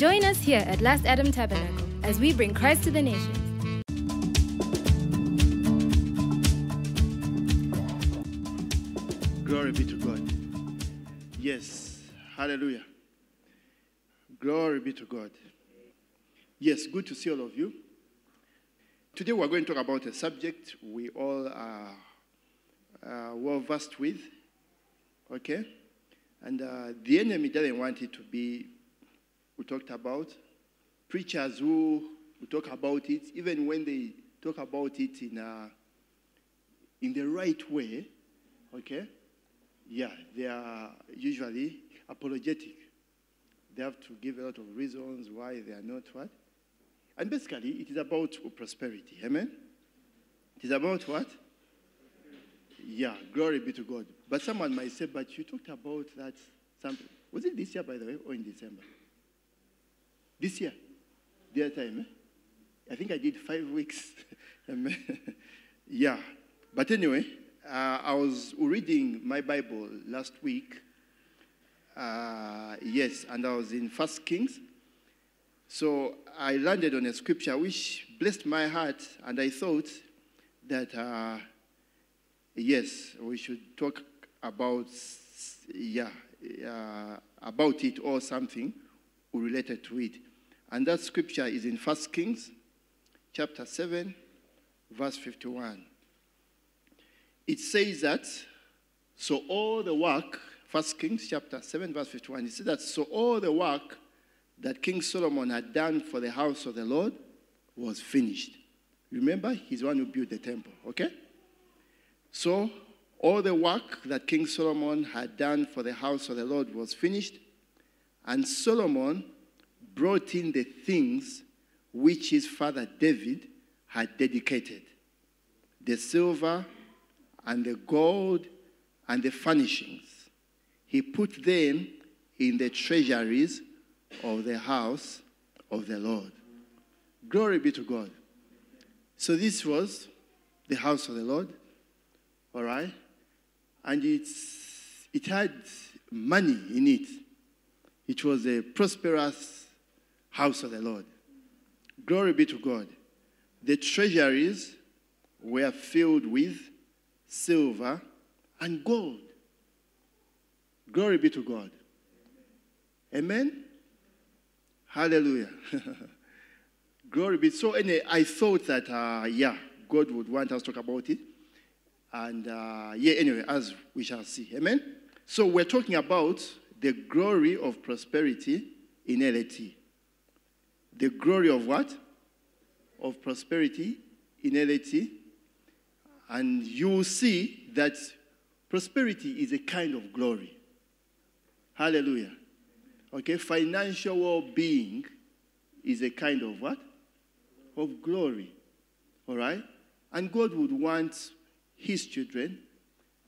Join us here at Last Adam Tabernacle as we bring Christ to the nations. Glory be to God. Yes. Hallelujah. Glory be to God. Yes, good to see all of you. Today we're going to talk about a subject we all are uh, well versed with. Okay? And uh, the enemy doesn't want it to be, we talked about. Preachers who, who talk about it, even when they talk about it in, a, in the right way, okay? Yeah, they are usually apologetic. They have to give a lot of reasons why they are not what? And basically, it is about prosperity. Amen? It is about what? Yeah, glory be to God. But someone might say, but you talked about that something. Was it this year, by the way, or in December? This year. The other time, eh? I think I did five weeks. yeah. But anyway, uh, I was reading my Bible last week. Uh, yes, and I was in First Kings. So I landed on a scripture which blessed my heart, and I thought that, uh, yes, we should talk about, yeah, uh, about it or something related to it. And that scripture is in First Kings, chapter 7, verse 51. It says that, so all the work, First Kings chapter 7, verse 51, it says that, so all the work that King Solomon had done for the house of the Lord was finished. Remember, he's one who built the temple, okay? So, all the work that King Solomon had done for the house of the Lord was finished, and Solomon brought in the things which his father David had dedicated the silver and the gold and the furnishings. He put them in the treasuries of the house of the Lord. Glory be to God. So this was the house of the Lord, all right? And it's, it had money in it. It was a prosperous house of the Lord. Glory be to God. The treasuries were filled with silver and gold. Glory be to God. Amen. Hallelujah. Glory be. So, anyway, I thought that, uh, yeah, God would want us to talk about it. And, uh, yeah, anyway, as we shall see. Amen. So, we're talking about the glory of prosperity in LAT. The glory of what? Of prosperity in LAT. And you will see that prosperity is a kind of glory. Hallelujah. Okay, financial well being is a kind of what? Of glory. All right? And God would want His children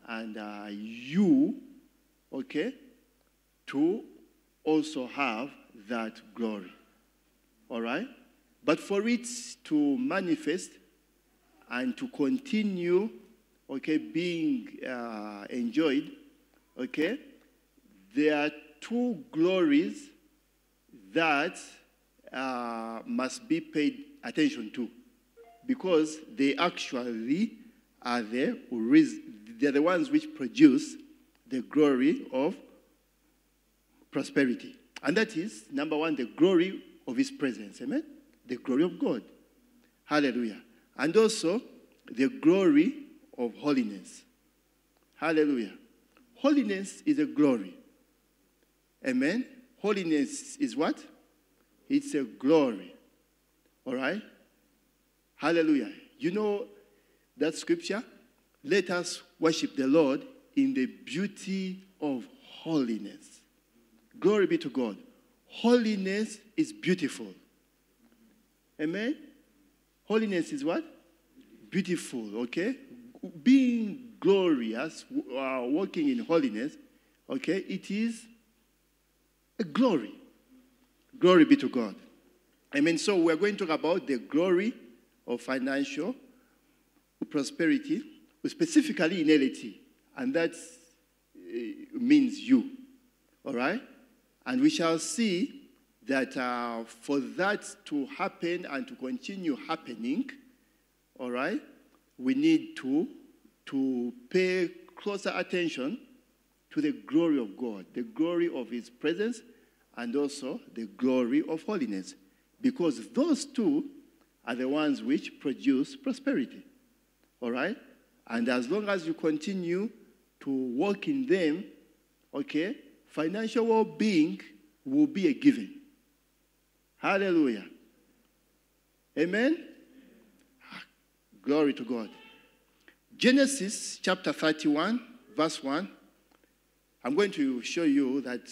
and uh, you, okay, to also have that glory. All right? But for it to manifest and to continue, okay, being uh, enjoyed, okay, there are two glories that uh, must be paid attention to because they actually are the, they're the ones which produce the glory of prosperity. And that is, number one, the glory of His presence. Amen? The glory of God. Hallelujah. And also, the glory of holiness. Hallelujah. Holiness is a glory. Amen. Holiness is what? It's a glory. All right? Hallelujah. You know that scripture? Let us worship the Lord in the beauty of holiness. Glory be to God. Holiness is beautiful. Amen? Holiness is what? Beautiful, okay? Being glorious, uh, walking in holiness, okay, it is a glory. Glory be to God. Amen. so we're going to talk about the glory of financial prosperity, specifically in LAT, and that uh, means you. All right? And we shall see that uh, for that to happen and to continue happening, all right, we need to, to pay closer attention to the glory of God, the glory of His presence, and also the glory of holiness. Because those two are the ones which produce prosperity. All right? And as long as you continue to walk in them, okay, financial well being will be a given. Hallelujah. Amen? Glory to God. Genesis chapter 31, verse 1. I'm going to show you that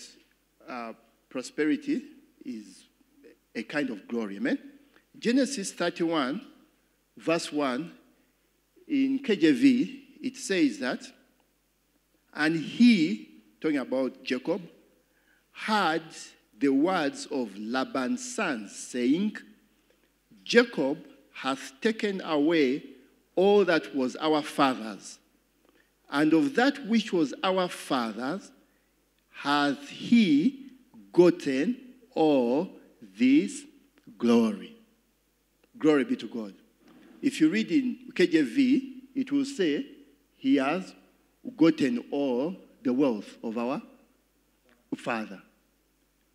uh, prosperity is a kind of glory. Amen? Genesis 31, verse 1, in KJV, it says that, and he, talking about Jacob, heard the words of Laban's sons, saying, Jacob hath taken away all that was our father's, and of that which was our father's hath he gotten all this glory. Glory be to God. If you read in KJV, it will say, He has gotten all the wealth of our Father.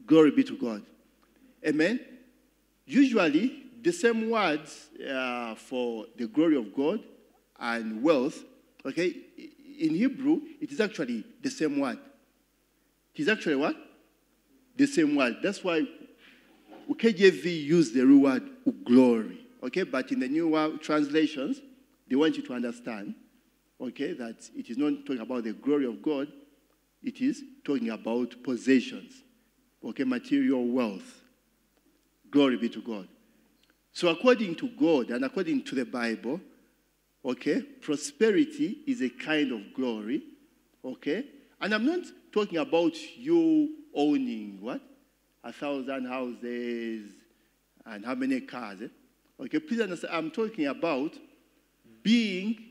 Glory be to God. Amen. Usually, the same words uh, for the glory of God and wealth, okay, in Hebrew, it is actually the same word. It is actually what? The same word. That's why KJV use the word glory, okay? But in the newer translations, they want you to understand, okay, that it is not talking about the glory of God, it is talking about possessions, okay, material wealth. Glory be to God. So, according to God and according to the Bible, okay, prosperity is a kind of glory, okay? And I'm not talking about you owning what? A thousand houses and how many cars. Eh? Okay, please understand, I'm talking about being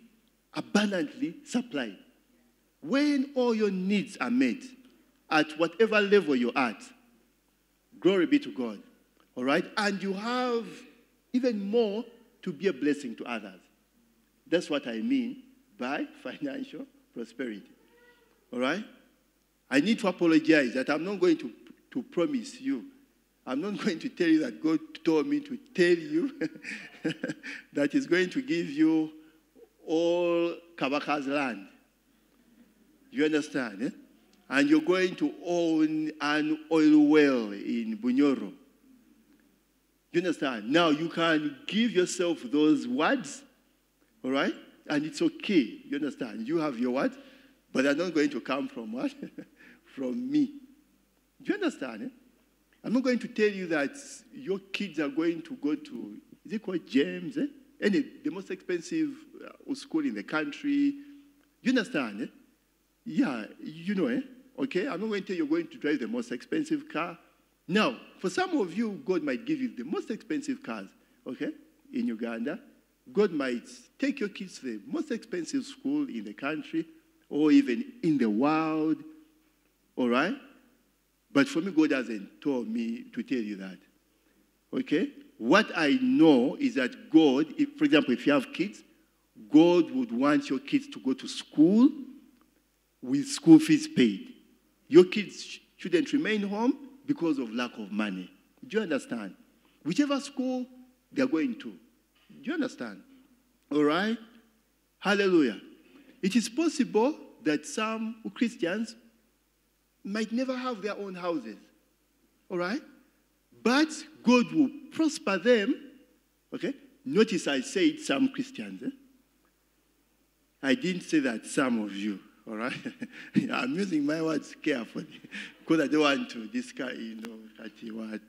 abundantly supplied. When all your needs are met, at whatever level you're at, glory be to God. All right? And you have even more to be a blessing to others. That's what I mean by financial prosperity. All right? I need to apologize that I'm not going to, to promise you. I'm not going to tell you that God told me to tell you that He's going to give you all Kabaka's land. You understand? Eh? And you're going to own an oil well in Bunyoro. You understand? Now you can give yourself those words, all right? And it's okay. You understand? You have your words, but they're not going to come from what? from me. You understand? Eh? I'm not going to tell you that your kids are going to go to, is it called James? Eh? Any, the most expensive uh, school in the country. You understand? Eh? Yeah, you know, eh? Okay? I'm not going to tell you you're going to drive the most expensive car. Now, for some of you, God might give you the most expensive cars, okay, in Uganda. God might take your kids to the most expensive school in the country or even in the world. All right? But for me, God hasn't told me to tell you that. Okay? What I know is that God, if, for example, if you have kids, God would want your kids to go to school with school fees paid. Your kids shouldn't remain home because of lack of money. Do you understand? Whichever school they're going to. Do you understand? All right? Hallelujah. It is possible that some Christians might never have their own houses. All right? But God will prosper them. Okay? Notice I said some Christians. Eh? I didn't say that some of you. All right? I'm using my words carefully because I don't want to discuss, you know, that word.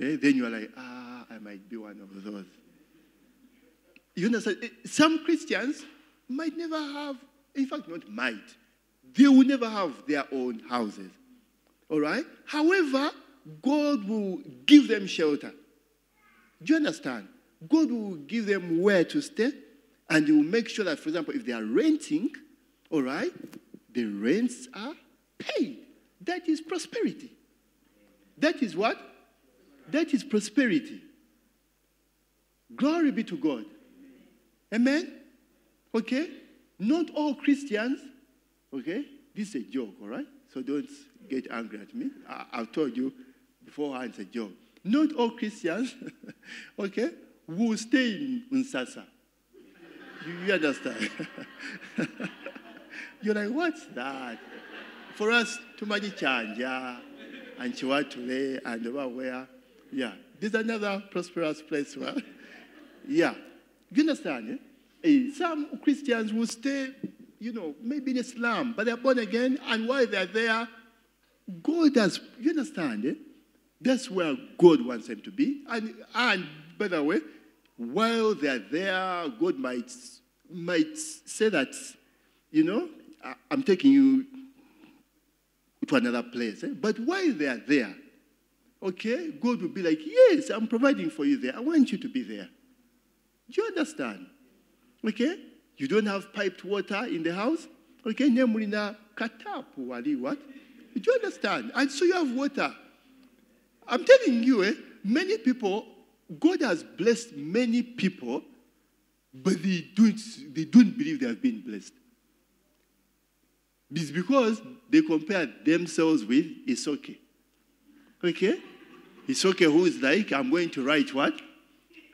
Eh? Then you're like, ah, I might be one of those. You understand? Eh, some Christians might never have, in fact, not might, they will never have their own houses. All right? However, God will give them shelter. Do you understand? God will give them where to stay, and He will make sure that, for example, if they are renting, all right, the rents are paid. That is prosperity. That is what? That is prosperity. Glory be to God. Amen? Okay? Not all Christians, okay? This is a joke, all right? So don't get angry at me. I, have told you beforehand it's a joke. Not all Christians, okay, will stay in Unsasa. You, you understand? You're like, what's that? For us, too much Kyanja and Kiwatule and where. Yeah. There's another prosperous place, right? Yeah. You understand? Eh? Some Christians will stay, you know, maybe in Islam, but they're born again, and while they're there, God has, you understand? Eh? That's where God wants them to be. And, and by the way, while they're there, God might, might say that, you know, I'm taking you to another place. Eh? But while they're there, okay, God will be like, yes, I'm providing for you there. I want you to be there. Do you understand? Okay? You don't have piped water in the house? Okay, nemulina katapu wali what? Do you understand? And so you have water. I'm telling you, eh, many people, God has blessed many people, but they don't, they don't believe they have been blessed. It's because they compare themselves with Isoke. Okay? Isoke who is like, I'm going to write what?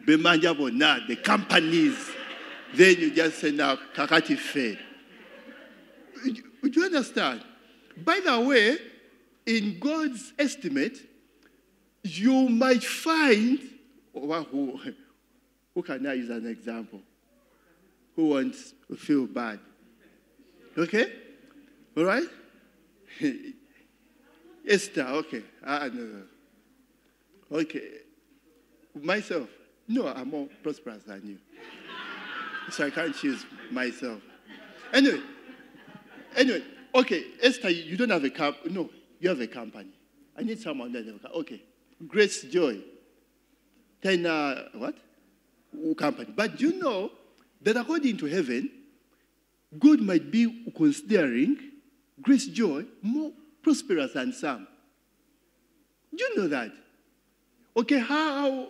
Bemanja Bona, the companies. Then you just send out Kakati Fe. Do you understand? By the way, in God's estimate, you might find, who, who can I use an example? Who wants to feel bad? Okay? All right? Esther, okay. Ah, no, no. Okay. Myself, no, I'm more prosperous than you. So I can't choose myself. Anyway, anyway, okay, Esther, you don't have a comp. No, you have a company. I need someone that have a Okay, Grace Joy. Then, uh, what? Company. But you know that according to heaven, God might be considering Grace Joy more prosperous than some. Do you know that? Okay, how,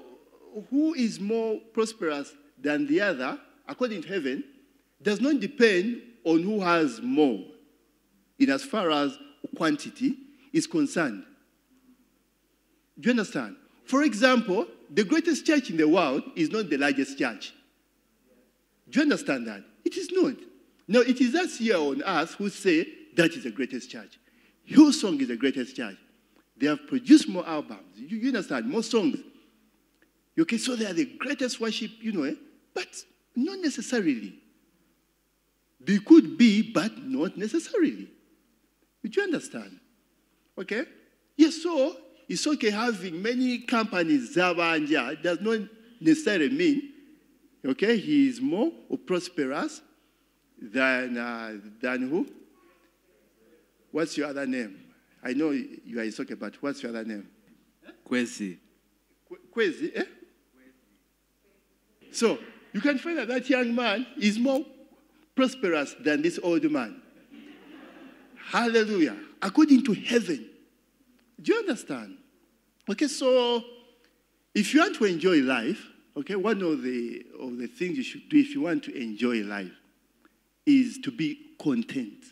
who is more prosperous than the other, according to heaven, does not depend on who has more, in as far as quantity is concerned. Do you understand? For example, the greatest church in the world is not the largest church. Do you understand that? It is not. Now, it is us here on earth who say that is the greatest church. Hillsong is the greatest church. They have produced more albums. You, you understand? More songs. Okay, so they are the greatest worship, you know, eh? but not necessarily. They could be, but not necessarily. Did you understand? Okay? Yes, so it's okay having many companies, Zavanja, does not necessarily mean, okay, he is more prosperous than, uh, than who? What's your other name? I know you are Isoke, but what's your other name? Kwesi. Kwesi, eh? So you can find that that young man is more prosperous than this old man. Hallelujah. According to heaven. Do you understand? Okay, so if you want to enjoy life, okay, one of the, of the things you should do if you want to enjoy life is to be content.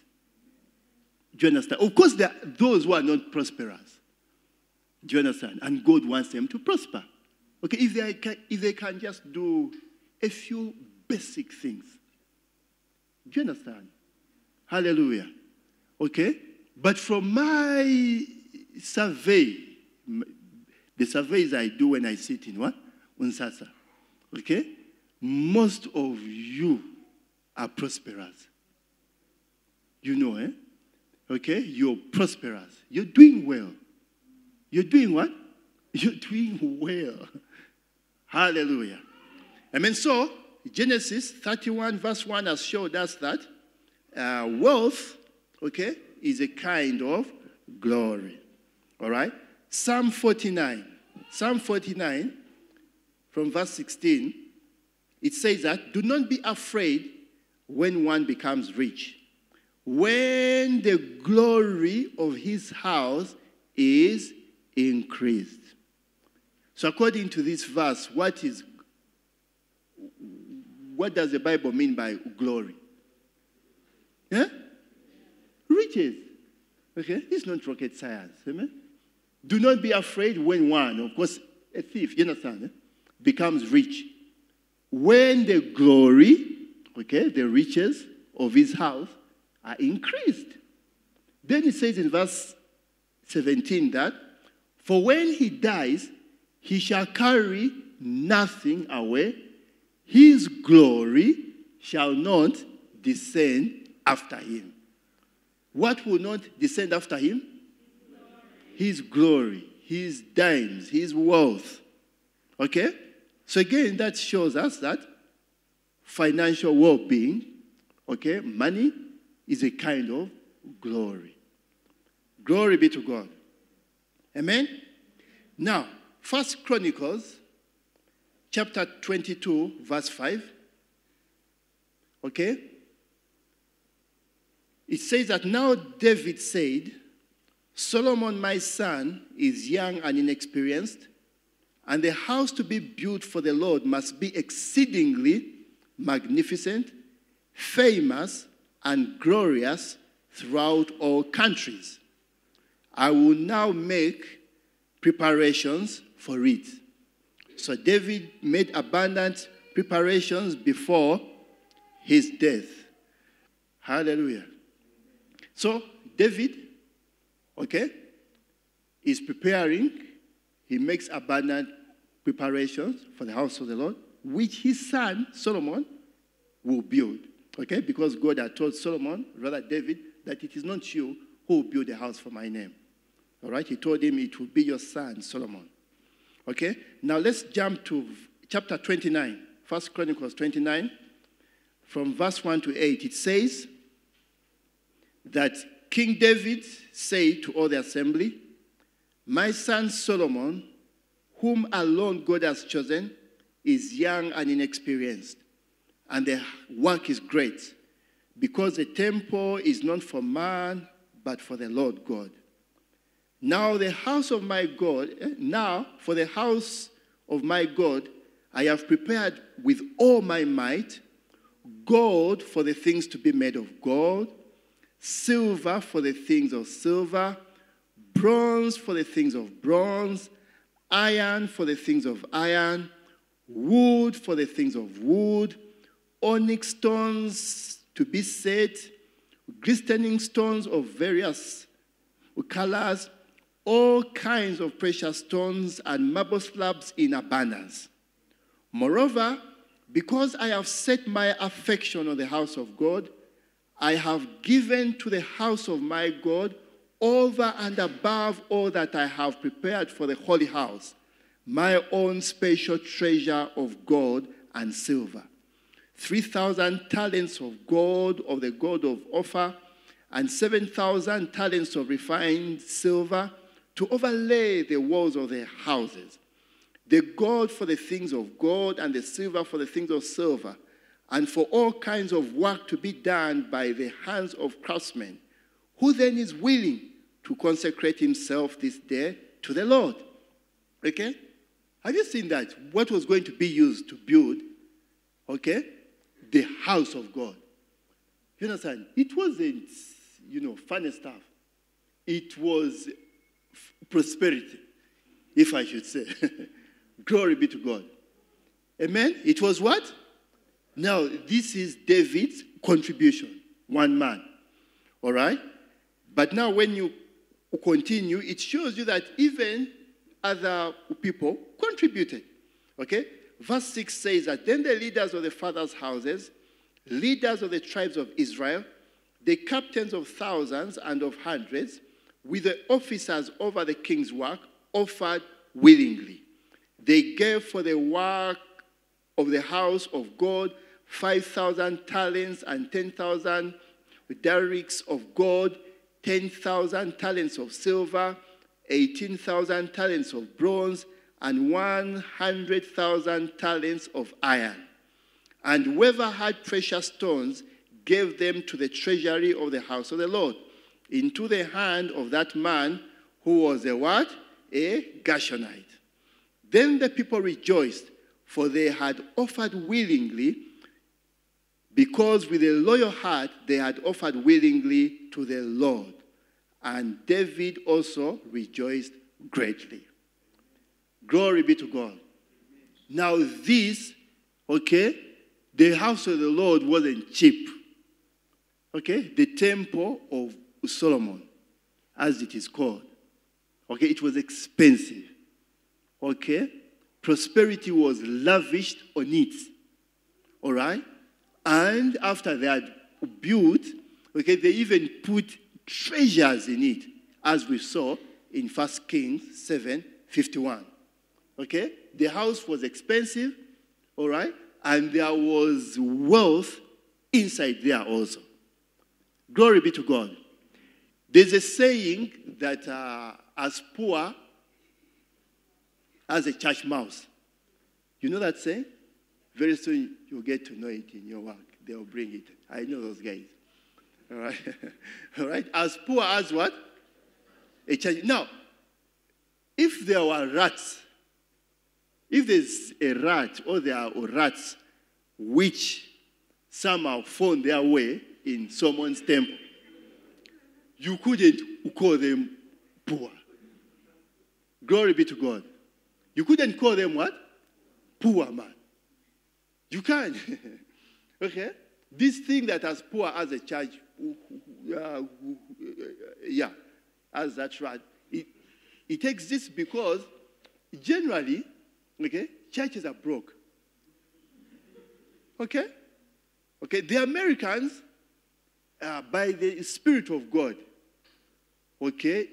Do you understand? Of course, there are those who are not prosperous. Do you understand? And God wants them to prosper. Okay, if they can, if they can just do a few basic things. Do you understand? Hallelujah. Okay? But from my survey, the surveys I do when I sit in what? Unsasa. Okay? Most of you are prosperous. You know, eh? Okay? You're prosperous. You're doing well. You're doing what? You're doing well. Hallelujah. I mean, so Genesis 31, verse 1 has showed us that uh, wealth, okay, is a kind of glory. All right? Psalm 49. Psalm 49, from verse 16, it says that do not be afraid when one becomes rich when the glory of his house is increased. So, according to this verse, what is what does the Bible mean by glory? Yeah? Riches. Okay? It's not rocket science. Amen? Do not be afraid when one, of course, a thief, you understand, eh, becomes rich. When the glory, okay, the riches of his house are increased. Then it says in verse 17 that, For when he dies, he shall carry nothing away, his glory shall not descend after him. What will not descend after him? His glory, his dimes, his wealth. Okay? So again, that shows us that financial well being, okay, money is a kind of glory. Glory be to God. Amen? Now, First Chronicles chapter 22, verse 5. Okay? It says that now David said, Solomon, my son, is young and inexperienced, and the house to be built for the Lord must be exceedingly magnificent, famous, and glorious throughout all countries. I will now make preparations for it. So David made abundant preparations before his death. Hallelujah. So David, okay, is preparing. He makes abundant preparations for the house of the Lord, which his son Solomon will build. Okay, because God had told Solomon, rather David, that it is not you who will build a house for my name. All right, he told him it will be your son Solomon. Okay? Now let's jump to chapter 29, First Chronicles 29, from verse 1 to 8. It says that King David said to all the assembly, My son Solomon, whom alone God has chosen, is young and inexperienced, and the work is great, because the temple is not for man, but for the Lord God. Now, the house of my God, eh, now for the house of my God, I have prepared with all my might gold for the things to be made of gold, silver for the things of silver, bronze for the things of bronze, iron for the things of iron, wood for the things of wood, onyx stones to be set, glistening stones of various colors, all kinds of precious stones and marble slabs in abundance. Moreover, because I have set my affection on the house of God, I have given to the house of my God over and above all that I have prepared for the holy house, my own special treasure of gold and silver. 3,000 talents of gold of the gold of Ophir, and 7,000 talents of refined silver to overlay the walls of their houses, the gold for the things of gold, and the silver for the things of silver, and for all kinds of work to be done by the hands of craftsmen. Who then is willing to consecrate himself this day to the Lord? Okay? Have you seen that? What was going to be used to build, okay, the house of God? You understand? It wasn't, you know, funny stuff. It was prosperity, if I should say. Glory be to God. Amen? It was what? Now, this is David's contribution, one man. All right? But now, when you continue, it shows you that even other people contributed. Okay? Verse 6 says that then the leaders of the fathers' houses, leaders of the tribes of Israel, the captains of thousands and of hundreds, with the officers over the king's work offered willingly. They gave for the work of the house of God 5,000 talents and 10,000 darics of gold, 10,000 talents of silver, 18,000 talents of bronze, and 100,000 talents of iron. And whoever had precious stones gave them to the treasury of the house of the Lord into the hand of that man who was a what? A Gershonite. Then the people rejoiced, for they had offered willingly, because with a loyal heart they had offered willingly to the Lord. And David also rejoiced greatly. Glory be to God. Now, this, okay, the house of the Lord wasn't cheap. Okay, the temple of Solomon, as it is called. Okay, it was expensive. Okay, prosperity was lavished on it. All right, and after they had built, okay, they even put treasures in it, as we saw in 1 Kings 7 51. Okay? The house was expensive, all right? And there was wealth inside there also. Glory be to God. There's a saying that uh, as poor as a church mouse. You know that saying? Very soon you'll get to know it in your work. They'll bring it. I know those guys. All right? All right? As poor as what? A church. Now, if there were rats if there's a rat or there are rats which somehow found their way in someone's temple, you couldn't call them poor. Glory be to God. You couldn't call them what? Poor man. You can't. okay? This thing that as poor as a church, yeah, as that right, it, it exists because generally Okay? Churches are broke. Okay? Okay? The Americans, uh, by the Spirit of God, okay,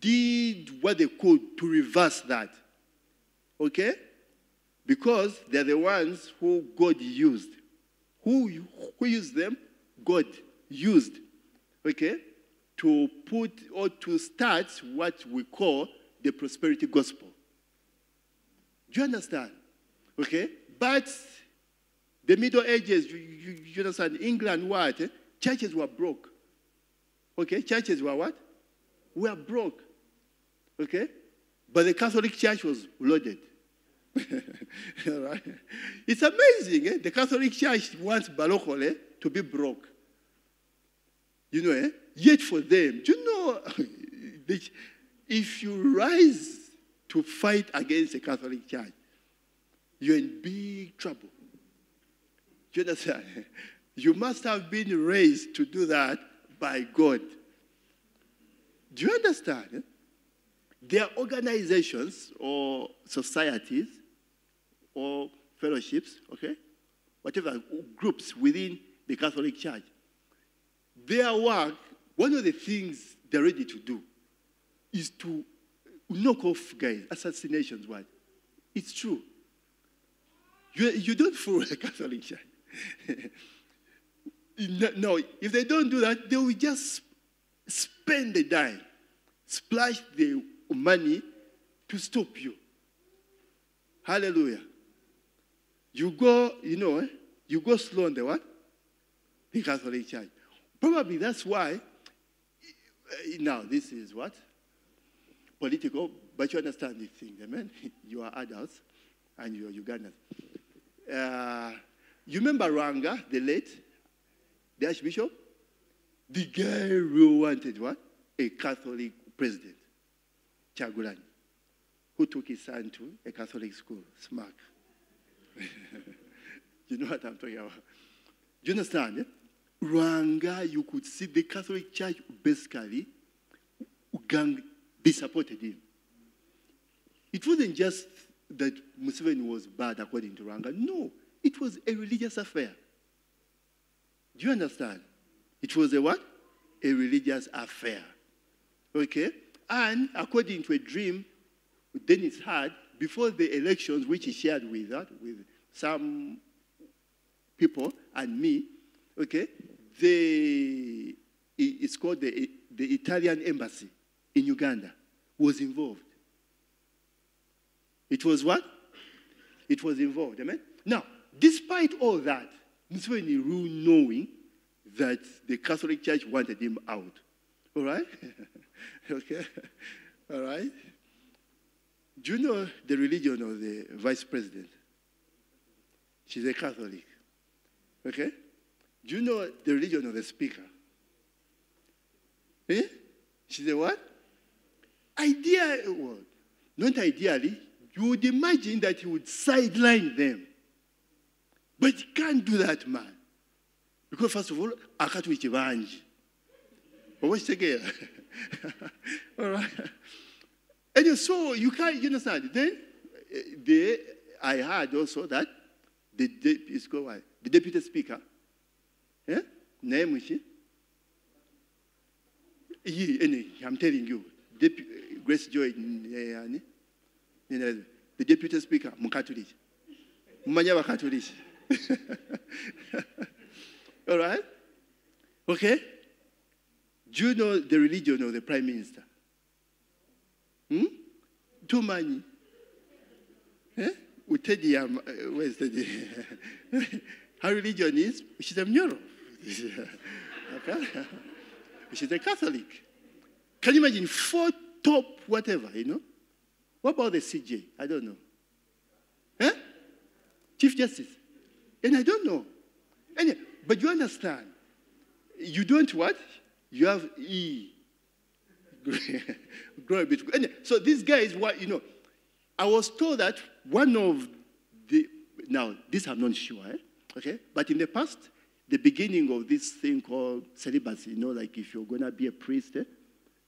did what they could to reverse that. Okay? Because they're the ones who God used. Who, who used them? God used. Okay? To put or to start what we call the prosperity gospel. Do you understand? Okay? But the Middle Ages, you, you, you understand, England, what? Eh? Churches were broke. Okay? Churches were what? Were broke. Okay? But the Catholic Church was loaded. right? It's amazing. Eh? The Catholic Church wants Balokole to be broke. You know, eh? Yet for them, do you know, if you rise to fight against the Catholic Church, you're in big trouble. Do you understand? You must have been raised to do that by God. Do you understand? There are organizations or societies or fellowships, okay? Whatever, groups within the Catholic Church. Their work, one of the things they're ready to do is to knock off guys, assassinations, what? It's true. You, you don't fool the Catholic Church. no, if they don't do that, they will just spend the dime, splash the money to stop you. Hallelujah. You go, you know, eh? you go slow on the what? The Catholic Church. Probably that's why. Eh, now, this is what? political, but you understand these things. Amen. You are adults and you are Ugandans. Uh, you remember Lwanga, the late, the Archbishop? The guy who wanted what? A Catholic president, Kyagulanyi, who took his son to a Catholic school, SMAC. you know what I'm talking about? Do you understand? Eh? Lwanga, you could see the Catholic Church basically gang they supported him. It wasn't just that Museveni was bad according to Lwanga. No, it was a religious affair. Do you understand? It was a what? A religious affair. Okay? And according to a dream Dennis had before the elections, which he shared with that, with some people and me, okay, the, it's called the, the Italian embassy in Uganda was involved. It was what? It was involved. Amen? Now, despite all that, Museveni rule knowing that the Catholic Church wanted him out. All right? okay? All right? Do you know the religion of the vice president? She's a Catholic. Okay? Do you know the religion of the speaker? Eh? She's a what? Idea, well, not ideally, you would imagine that he would sideline them. But he can't do that, man. Because first of all, I akatwiki bangi. Oba kitegeera? All right. And so you can't, you understand. Then eh, the, I heard also that the, called the deputy speaker, yeah? name is she? I'm telling you, Depu- Grace Joy, eh, the deputy speaker, Mukatuliki. Mumanya Bakatuliki. All right? Okay? Do you know the religion of the prime minister? Hmm? Too many. Eh? Utedi, um, uh, where's the Her religion is she's a okay? She's a Catholic. Can you imagine four top whatever, you know? What about the CJ? I don't know. Eh? Chief Justice. And I don't know. And, but you understand. You don't what? You have E. Grow a bit. And so this guy is what, you know, I was told that one of the, now, this I'm not sure, eh? okay? But in the past, the beginning of this thing called celibacy, you know, like if you're going to be a priest, eh?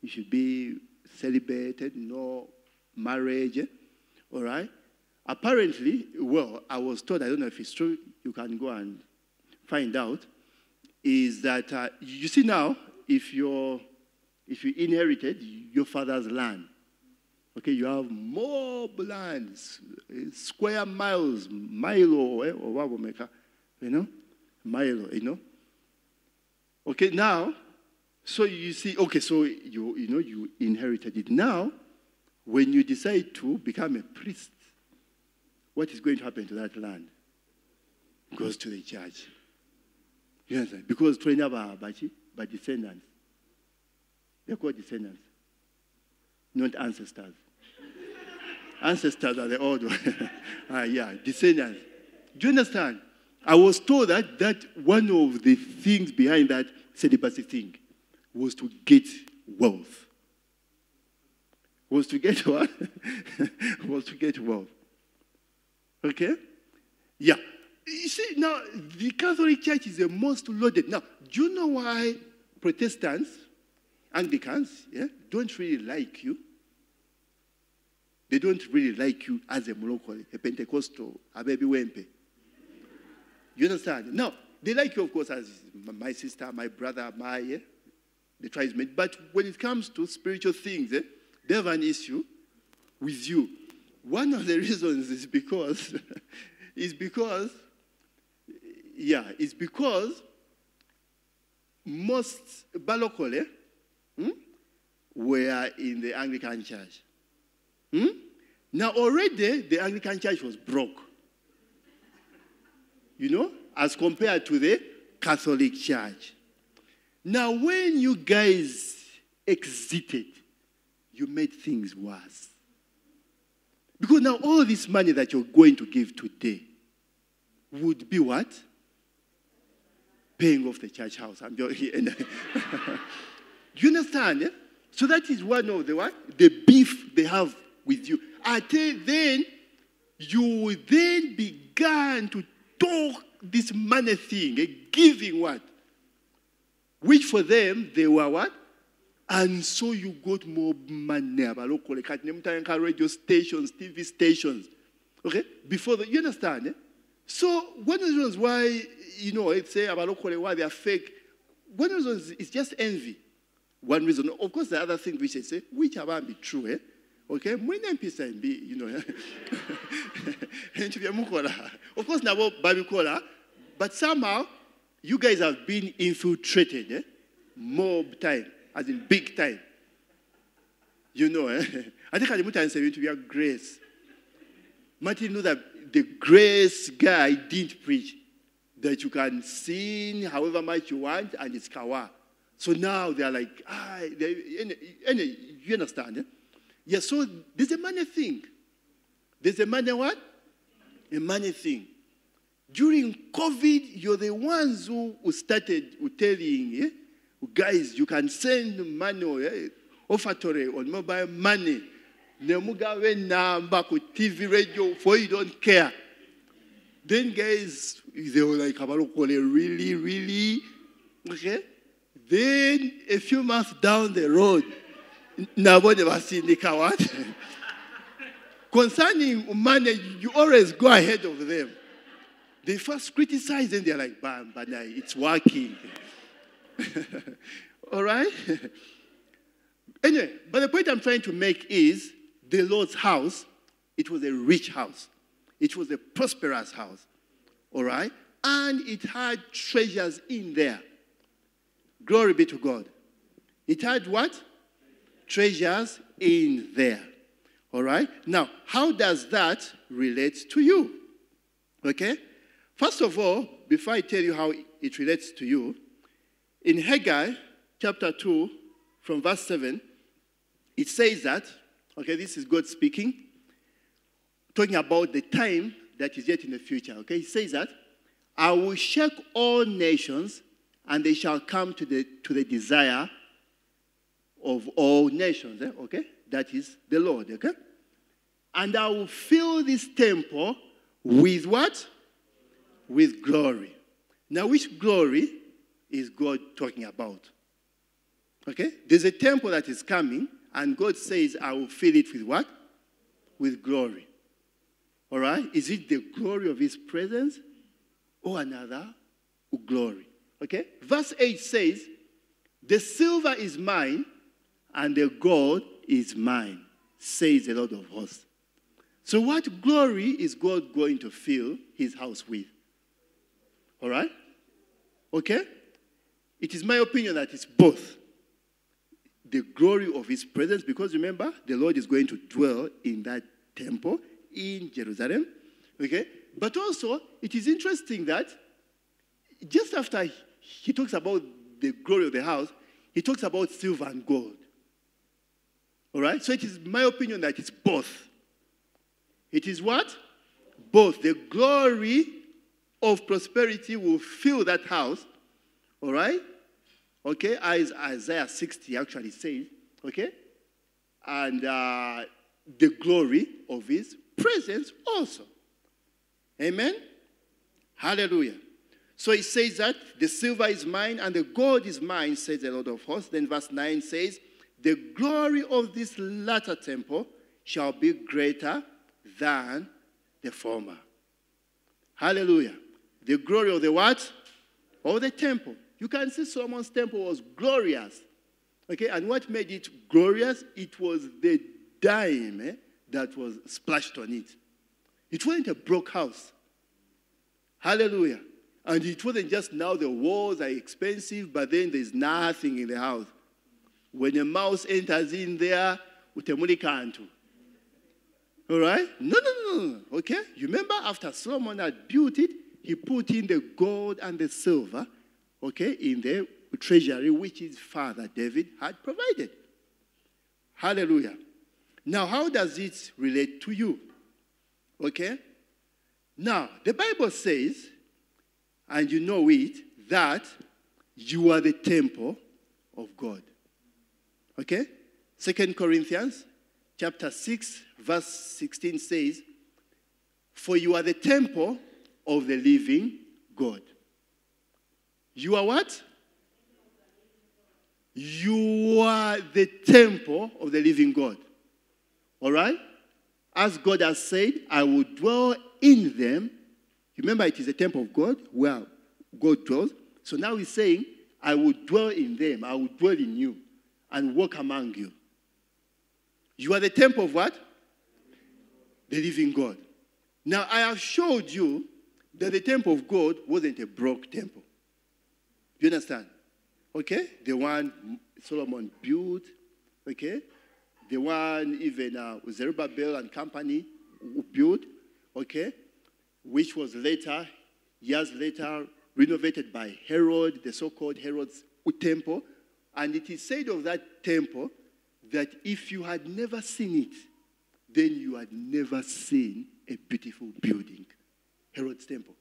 you should be celibated, no marriage, eh? all right? Apparently, well, I was told, I don't know if it's true, you can go and find out, is that uh, you see now, if you're if you inherited your father's land, okay, you have more lands, square miles, milo, eh, or make you know, milo, you know. Okay, now, so you see, okay, so you you know you inherited it. Now, when you decide to become a priest, what is going to happen to that land? Goes to the church. You understand? Because train by descendants. They're called descendants, not ancestors. ancestors are the old ones. ah, yeah, descendants. Do you understand? I was told that, that one of the things behind that celibacy thing was to get wealth. Was to get what? was to get wealth. Okay? Yeah. You see, now, the Catholic Church is the most loaded. Now, do you know why Protestants Anglicans, yeah, don't really like you. They don't really like you as a Mulokole, a Pentecostal, a baby wempe. You understand? Now, they like you, of course, as my sister, my brother, my, yeah, the tribesmen. But when it comes to spiritual things, eh, they have an issue with you. One of the reasons is because, is because, yeah, it's because most Balokole, hmm, were in the Anglican Church. Hmm? Now, already the Anglican Church was broke, you know, as compared to the Catholic Church. Now, when you guys exited, you made things worse. Because now all this money that you're going to give today would be what? Paying off the church house. I'm just, you understand? Eh? So that is one of the what? The beef they have with you. Until then, you then began to talk this money thing, eh? giving what? Which for them, they were what? And so you got more money. Radio stations, TV stations. Okay? Before the, you understand? Eh? So one of the reasons why, you know, it's say abalokole why they are fake, one of the reasons is just envy. One reason. Of course, the other thing which I say, which are be true, eh? Okay, mwine mpisa mbi, you know. of course, now babikola, but somehow you guys have been infiltrated, eh? Mob time, as in big time. You know, eh? I think I'm going to be a grace. Martin Luther, the grace guy didn't preach that you can sin however much you want and it's kawa. So now they're like, ah, they, and you understand? Eh? Yeah, so there's a money thing. There's a money what? A money thing. During COVID, you're the ones who, who started telling eh, guys you can send money eh, offertory on mobile money. Nemugawe number TV radio for you don't care. Then guys, they were like, really, really? Okay? Then a few months down the road, nobody was seeing the what? Concerning money, you always go ahead of them. They first criticize and they're like, bam, but it's working. All right? anyway, but the point I'm trying to make is the Lord's house, it was a rich house. It was a prosperous house. All right? And it had treasures in there. Glory be to God. It had what? Treasures in there. All right? Now, how does that relate to you? Okay? First of all, before I tell you how it relates to you, in Haggai chapter 2, from verse 7, it says that, okay, this is God speaking, talking about the time that is yet in the future. Okay, he says that, I will shake all nations, and they shall come to the, to the desire of all nations. Eh? Okay? That is the Lord. Okay? And I will fill this temple with what? With glory. Now, which glory is God talking about? Okay? There's a temple that is coming, and God says, I will fill it with what? With glory. All right? Is it the glory of His presence or another glory? Okay? Verse 8 says, The silver is mine, and the gold is mine, says the Lord of hosts. So, what glory is God going to fill his house with? All right? Okay? It is my opinion that it's both. The glory of his presence, because remember, the Lord is going to dwell in that temple in Jerusalem. Okay? But also, it is interesting that just after he talks about the glory of the house, he talks about silver and gold. All right? So it is my opinion that it's both. It is what? Both. The glory of prosperity will fill that house. All right? Okay? As Isaiah 60 actually says. Okay? And uh, the glory of his presence also. Amen? Hallelujah. So it says that the silver is mine and the gold is mine, says the Lord of hosts. Then verse 9 says, The glory of this latter temple shall be greater than the former. Hallelujah. The glory of the what? Of the temple. You can see Solomon's temple was glorious. Okay, and what made it glorious? It was the dime eh, that was splashed on it. It wasn't a broke house. Hallelujah. And it wasn't just now the walls are expensive, but then there's nothing in the house. When a mouse enters in there, utemuli kantu. All right? No, no, no, no. Okay? You remember after Solomon had built it, he put in the gold and the silver, okay, in the treasury which his father David had provided. Hallelujah. Now, how does it relate to you? Okay? Now, the Bible says, and you know it, that you are the temple of God. Okay? Second Corinthians chapter 6, verse 16 says, For you are the temple of the living God. You are what? You are the temple of the living God. All right? As God has said, I will dwell in them. Remember, it is a temple of God where God dwells. So now he's saying, I will dwell in them, I will dwell in you, and walk among you. You are the temple of what? The living God. Now, I have showed you that the temple of God wasn't a broke temple. Do You understand? Okay? The one Solomon built, okay? The one even uh, Zerubbabel and company built, okay? Which was later, years later, renovated by Herod, the so called Herod's temple. And it is said of that temple that if you had never seen it, then you had never seen a beautiful building. Herod's temple.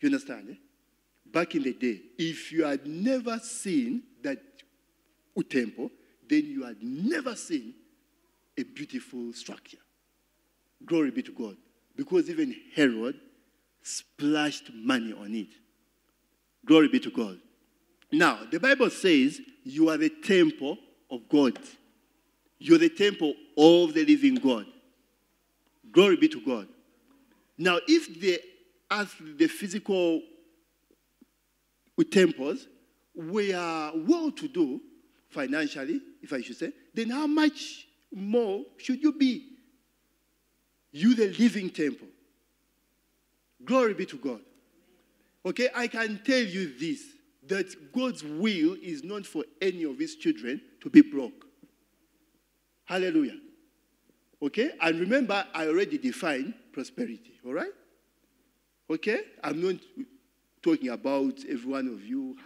You understand? Eh? Back in the day, if you had never seen that temple, then you had never seen a beautiful structure. Glory be to God. Because even Herod splashed money on it. Glory be to God. Now, the Bible says you are the temple of God. You're the temple of the living God. Glory be to God. Now, if the earth, the physical temples were well to do financially, if I should say, then how much more should you be? You, the living temple. Glory be to God. Okay, I can tell you this that God's will is not for any of his children to be broke. Hallelujah. Okay? And remember, I already defined prosperity, all right? Okay? I'm not talking about every one of you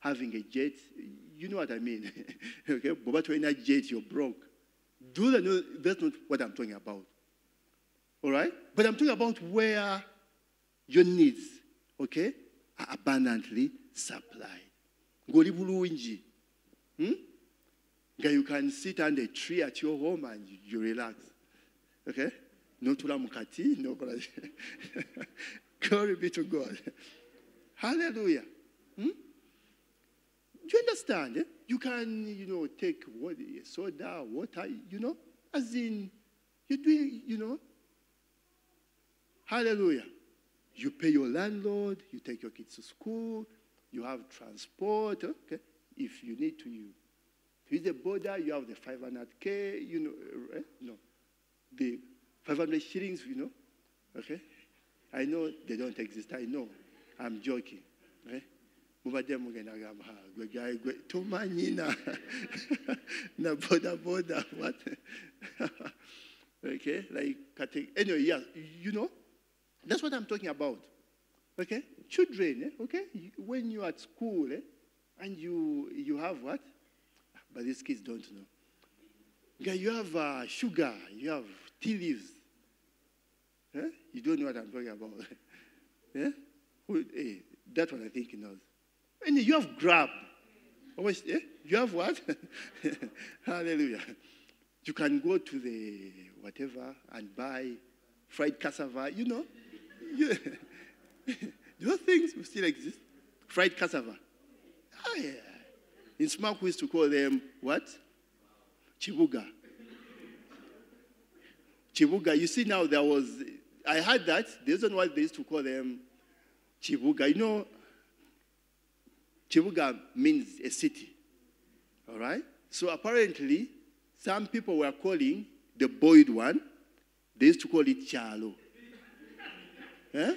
having a jet. You know what I mean. okay? But when a jet, you're broke. That's not what I'm talking about. All right? But I'm talking about where your needs, okay, are abundantly supplied. Ngoli bulungi. Hmm? You can sit under a tree at your home and you relax. Okay? No tula mukati, no Glory be to God. Hallelujah. Hmm? Do you understand? Eh? You can, you know, take what, soda, water, you know, as in, you're doing, you know. Hallelujah. You pay your landlord, you take your kids to school, you have transport, okay? If you need to, you use the border, you have the 500K, you know, right? no. The 500 shillings, you know, okay? I know they don't exist, I know. I'm joking, right? mubadde mugenda gamba gwe what okay like anyway yeah you know that's what i'm talking about okay children eh? okay when you're at school eh? and you you have what but these kids don't know okay, you have uh, sugar you have tea leaves eh? you don't know what i'm talking about yeah? hey, that one i think he knows and you have grab. Always, eh? You have what? Hallelujah. You can go to the whatever and buy fried cassava, you know. Those things still exist. Fried cassava. Ah, yeah. In Smack, we used to call them what? Chibuga. Chibuga. You see now there was, I had that. The reason why they used to call them Chibuga. You know, Chibuga means a city. All right? So apparently, some people were calling the boiled one, they used to call it chalo. Eh?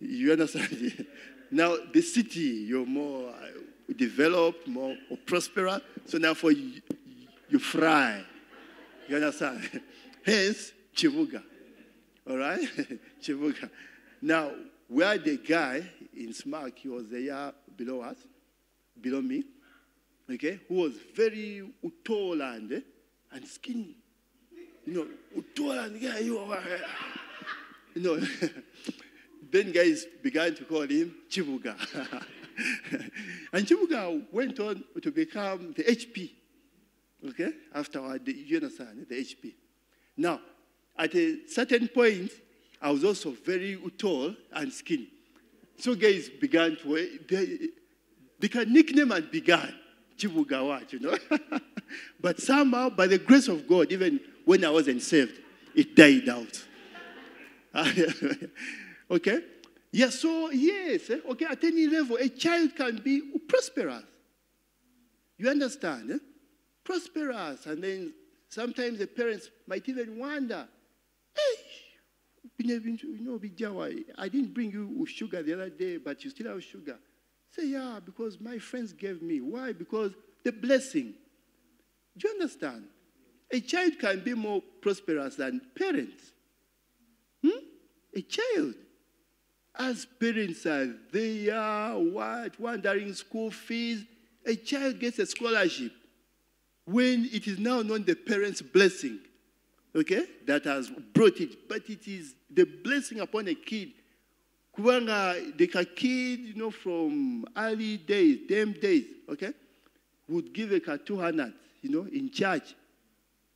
You understand? now, the city, you're more uh, developed, more prosperous. So now for you, you fry. You understand? Hence, Chibuga. All right? Chibuga. Now, where the guy in Smack, he was there below us, below me, okay, who was very tall and, eh, and skinny. You know, tall and yeah, you, uh, you know. then guys began to call him Chibuga. and Chibuga went on to become the HP. Okay? Afterward, you understand, the HP. Now, at a certain point, I was also very tall and skinny. So guys began to, eh, they, they can nickname and began Chibugawat, you know. but somehow, by the grace of God, even when I wasn't saved, it died out. okay? Yeah, so yes, eh? okay, at any level, a child can be prosperous. You understand? Eh? Prosperous. And then sometimes the parents might even wonder, hey, you know, I didn't bring you sugar the other day, but you still have sugar. Say, yeah, because my friends gave me. Why? Because the blessing. Do you understand? A child can be more prosperous than parents. A child. As parents are there, what, wondering school fees, a child gets a scholarship when it is now not the parents' blessing, okay, that has brought it, but it is the blessing upon a kid. Kubanga, the kid, you know, from early days, them days, okay, would give a 200, you know, in church.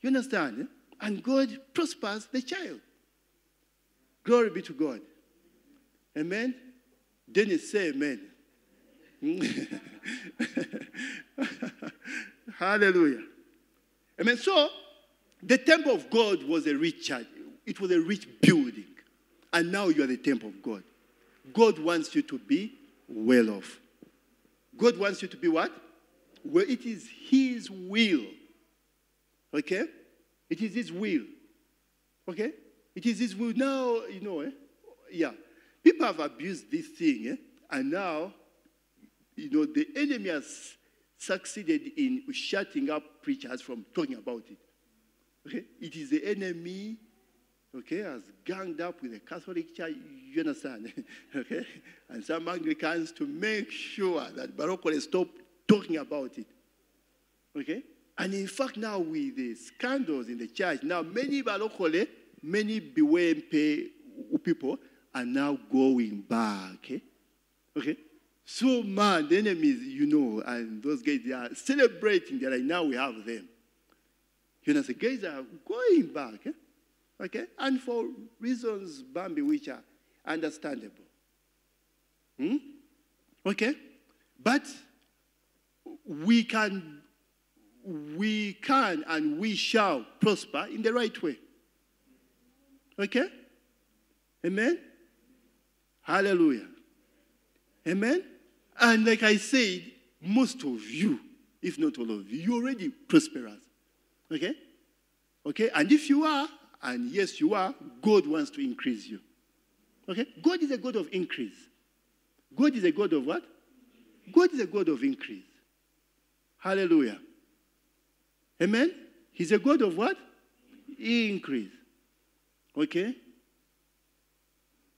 You understand? Eh? And God prospers the child. Glory be to God. Amen. You say amen. Hallelujah. Amen. So the temple of God was a rich church. It was a rich building. And now you are the temple of God. God wants you to be well off. God wants you to be what? Well, it is His will. Okay? It is His will. Okay? It is His will. Now, you know, eh? yeah. People have abused this thing, eh? and now, you know, the enemy has succeeded in shutting up preachers from talking about it. Okay? It is the enemy, okay, has ganged up with the Catholic Church, you understand? okay? And some Anglicans to make sure that Balokole stop talking about it. Okay? And in fact, now with the scandals in the church, now many Balokole, many BWMP people are now going back. Okay? okay? So, man, the enemies, you know, and those guys, they are celebrating. They're like, now we have them. You know, the guys are going back. Eh? Okay? And for reasons, Bambi, which are understandable. Hmm? Okay? But we can, we can and we shall prosper in the right way. Okay? Amen? Hallelujah. Amen? And like I said, most of you, if not all of you, you're already prosperous. Okay? Okay? And if you are, and yes, you are, God wants to increase you. Okay? God is a God of increase. God is a God of what? God is a God of increase. Hallelujah. Amen? He's a God of what? Increase. Okay?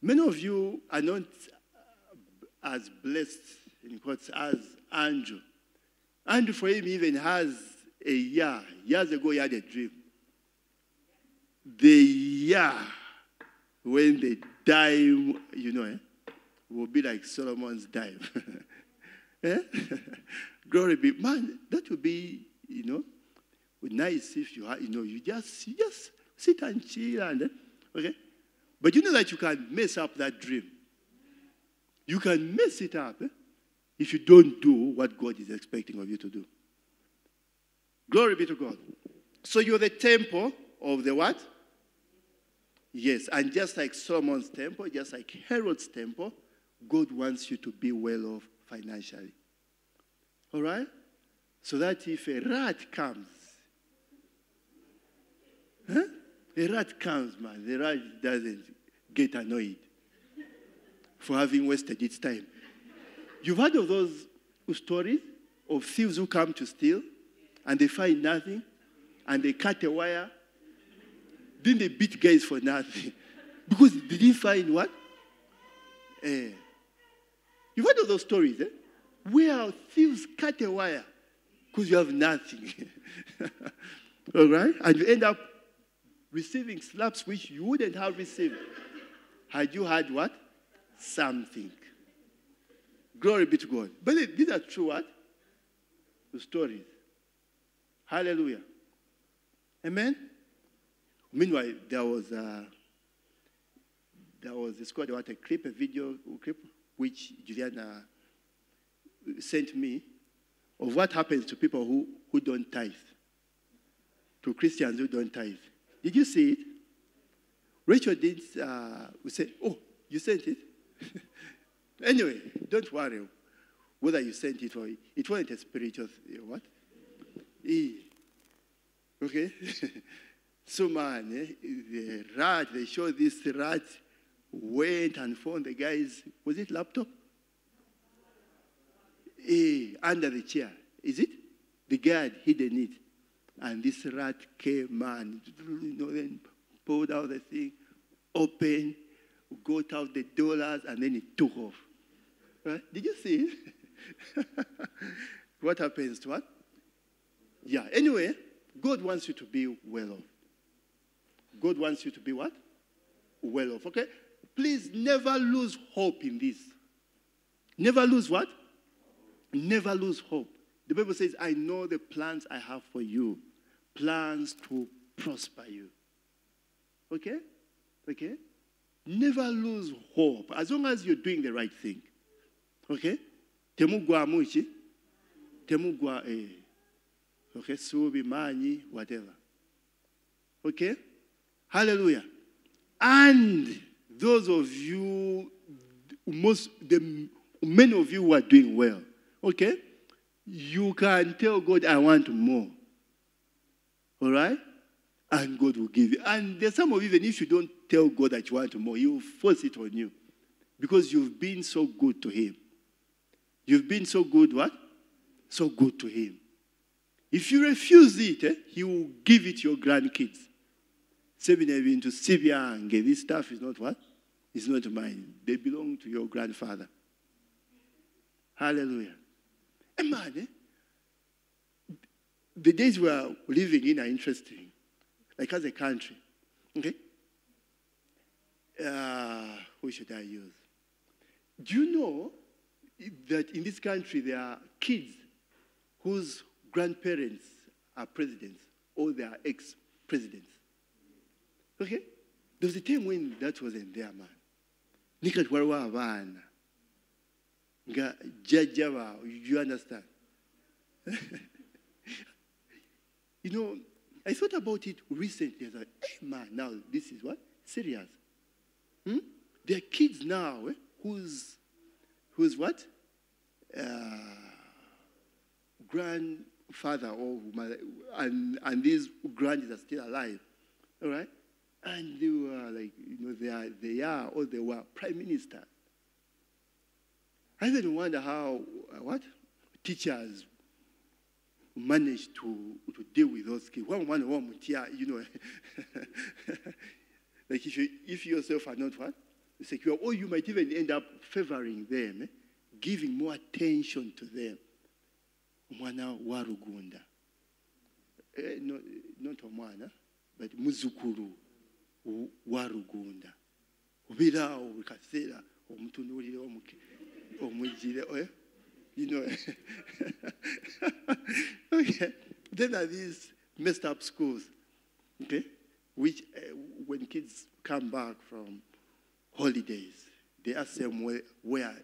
Many of you are not as blessed, in quotes, as Andrew. Andrew, for him, even has a year. Years ago, he had a dream. The year when the dime, you know, eh, will be like Solomon's dime. eh? Glory be. Man, that would be, you know, nice if you, you know, you just, you just sit and chill and, eh, okay? But you know that you can mess up that dream. You can mess it up eh, if you don't do what God is expecting of you to do. Glory be to God. So you're the temple of the what? Yes, and just like Solomon's temple, just like Herod's temple, God wants you to be well off financially. All right? So that if a rat comes, huh? A rat comes, man, the rat doesn't get annoyed for having wasted its time. You've heard of those stories of thieves who come to steal and they find nothing and they cut a wire. Then they beat guys for nothing because they didn't find what? Eh. You've heard of those stories, eh? Where thieves cut a wire because you have nothing. All right? And you end up receiving slaps which you wouldn't have received had you had what? Something. Glory be to God. But these are true what? The stories. Hallelujah. Amen. Meanwhile, there was a, there was a squad what a clip, a video clip, which Juliana sent me of what happens to people who, who don't tithe, to Christians who don't tithe. Did you see it? Rachel did uh, we say, oh, you sent it? anyway, don't worry whether you sent it or it wasn't a spiritual what? E. Okay? so man, eh, the rat, they showed this rat went and found the guy's, was it laptop? Eh, under the chair. Is it? The guy had hidden it. And this rat came and you know, then pulled out the thing, opened, got out the dollars, and then it took off. Right? Did you see it? what happens to what? Yeah, anyway, God wants you to be well off. God wants you to be what? Well off. Okay? Please never lose hope in this. Never lose what? Never lose hope. The Bible says, I know the plans I have for you, plans to prosper you. Okay? Okay? Never lose hope as long as you're doing the right thing. Okay? Temugwamu iki? Temugwa eh. Okay, subi manyi whatever. Okay? Hallelujah. And those of you most the many of you who are doing well, okay? You can tell God I want more. All right? And God will give you. And there's some of you, even if you don't tell God that you want to more, He will force it on you. Because you've been so good to Him. You've been so good, what? So good to Him. If you refuse it, eh, He will give it your grandkids. Seven to Sibiang, this stuff is not what? It's not mine. They belong to your grandfather. Hallelujah. Amen. Eh? The days we are living in are interesting like as a country. Okay? Uh, who should I use? Do you know that in this country there are kids whose grandparents are presidents or they are ex presidents? Okay? There was a time when that wasn't there, man. Nikati waliwo abaana nga you understand you know I thought about it recently. I like, hey, man, now this is what? Serious. Hmm? There are kids now eh, who's, who's what? Uh, grandfather or mother, and, and these grandies are still alive. All right? And they were like, you know, they are, they are or they were prime minister. I even wonder how, uh, what? Teachers manage to, to deal with those kids. One, one, one, you know, like if you, if you yourself are not what? Secure, or you might even end up favoring them, eh? giving more attention to them. Mwana wa Rugunda. Eh, not, not omwana, but muzukuru wa Rugunda. Ubiraawo kaseera omutunuulire omugire eh? You know. okay. Then are these messed up schools, okay, which uh, when kids come back from holidays, they ask them where, where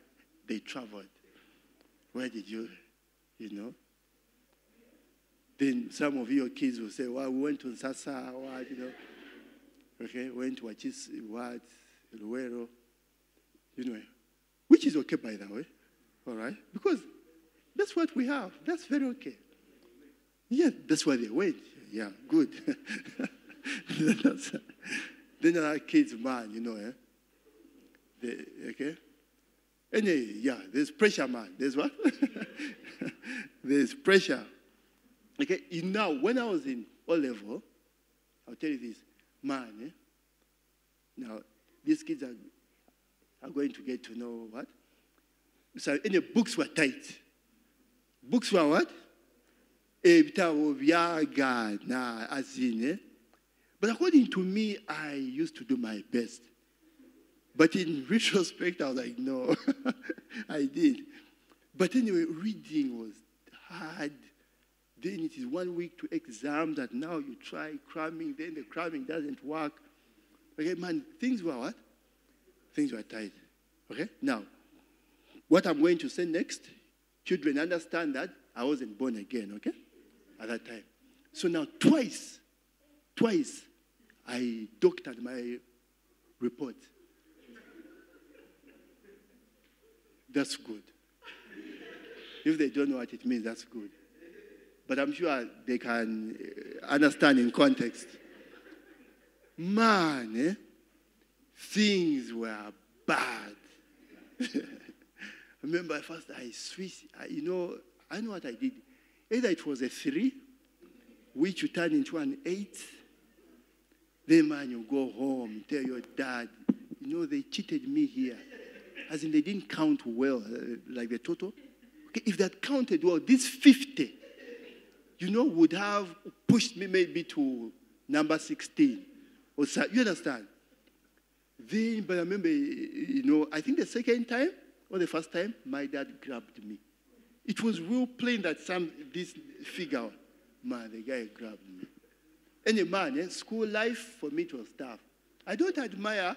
they traveled. Where did you, you know? Then some of your kids will say, well, we went to Sasa, what, you know. Okay, went to Achis, what, Luero, you know, which is okay, by the way. All right? Because that's what we have. That's very okay. Yeah, that's why they wait. Yeah, good. then our kids, man, you know, eh? They, okay? Anyway, yeah, there's pressure, man. There's what? there's pressure. Okay, you now, when I was in O level, I'll tell you this, man, eh? now, these kids are, are going to get to know what? So, any books were tight. Books were what? As in. Eh? But according to me, I used to do my best. But in retrospect, I was like, no, I did. But anyway, reading was hard. Then it is one week to exam that now you try cramming, then the cramming doesn't work. Okay, man, things were what? Things were tight. Okay? Now, what I'm going to say next, children understand that I wasn't born again, okay? At that time. So now, twice, twice, I doctored my report. That's good. If they don't know what it means, that's good. But I'm sure they can uh, understand in context. Man, eh? things were bad. remember first I switched, I, you know, I know what I did. Either it was a three, which you turn into an eight. Then, man, you go home, tell your dad, you know, they cheated me here. As in, they didn't count well, uh, like the total. Okay, if that counted well, this 50, you know, would have pushed me maybe to number 16. or you understand? Then, but I remember, you know, I think the second time or the first time, my dad grabbed me. It was real plain that some this figure, man, the guy grabbed me. Any man, eh, school life for me it was tough. I don't admire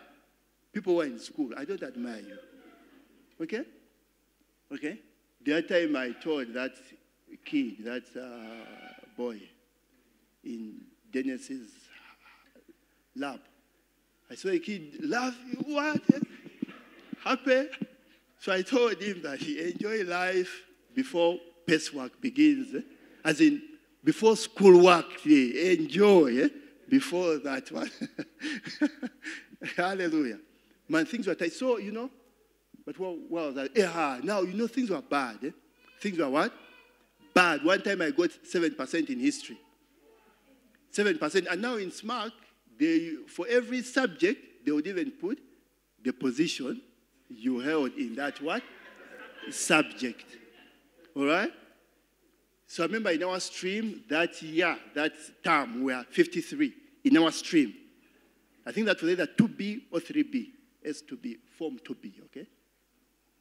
people who are in school. I don't admire you. Okay? Okay? The other time I told that kid, that uh, boy in Dennis's lab, I saw a kid laughing, what? Happy? So I told him that he enjoy life before work begins, eh? as in before school work, yeah, enjoy eh? before that one. Hallelujah. Man, things were tight. So, you know, but what, what was that? Yeah, now, you know, things were bad. Eh? Things were what? Bad. One time I got 7% in history. 7%. And now in SMAC, they, for every subject, they would even put the position you held in that what? Subject. All right? So remember in our stream that year, that term, we are 53 in our stream. I think that was either 2B or 3B. S2B, form 2B, okay?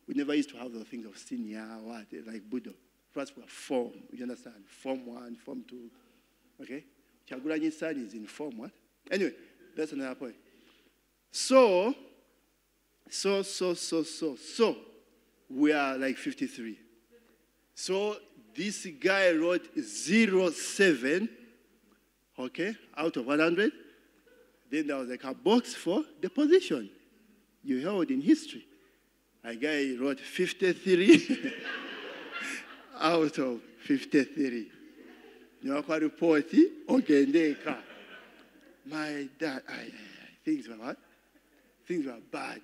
We never used to have the things of senior, what, like Budo. For us, we are form, you understand? Form 1, form 2, okay? Kyagulanyi son is in form what? Anyway, that's another point. So, so, so, so, so, so, we are like 53. So this guy wrote 07, okay, out of 100. Then there was like a box for the position you held in history. A guy wrote 53 out of 53. Nyakwa ripoti ogendeka. My dad, I, I, things were what? Things were bad.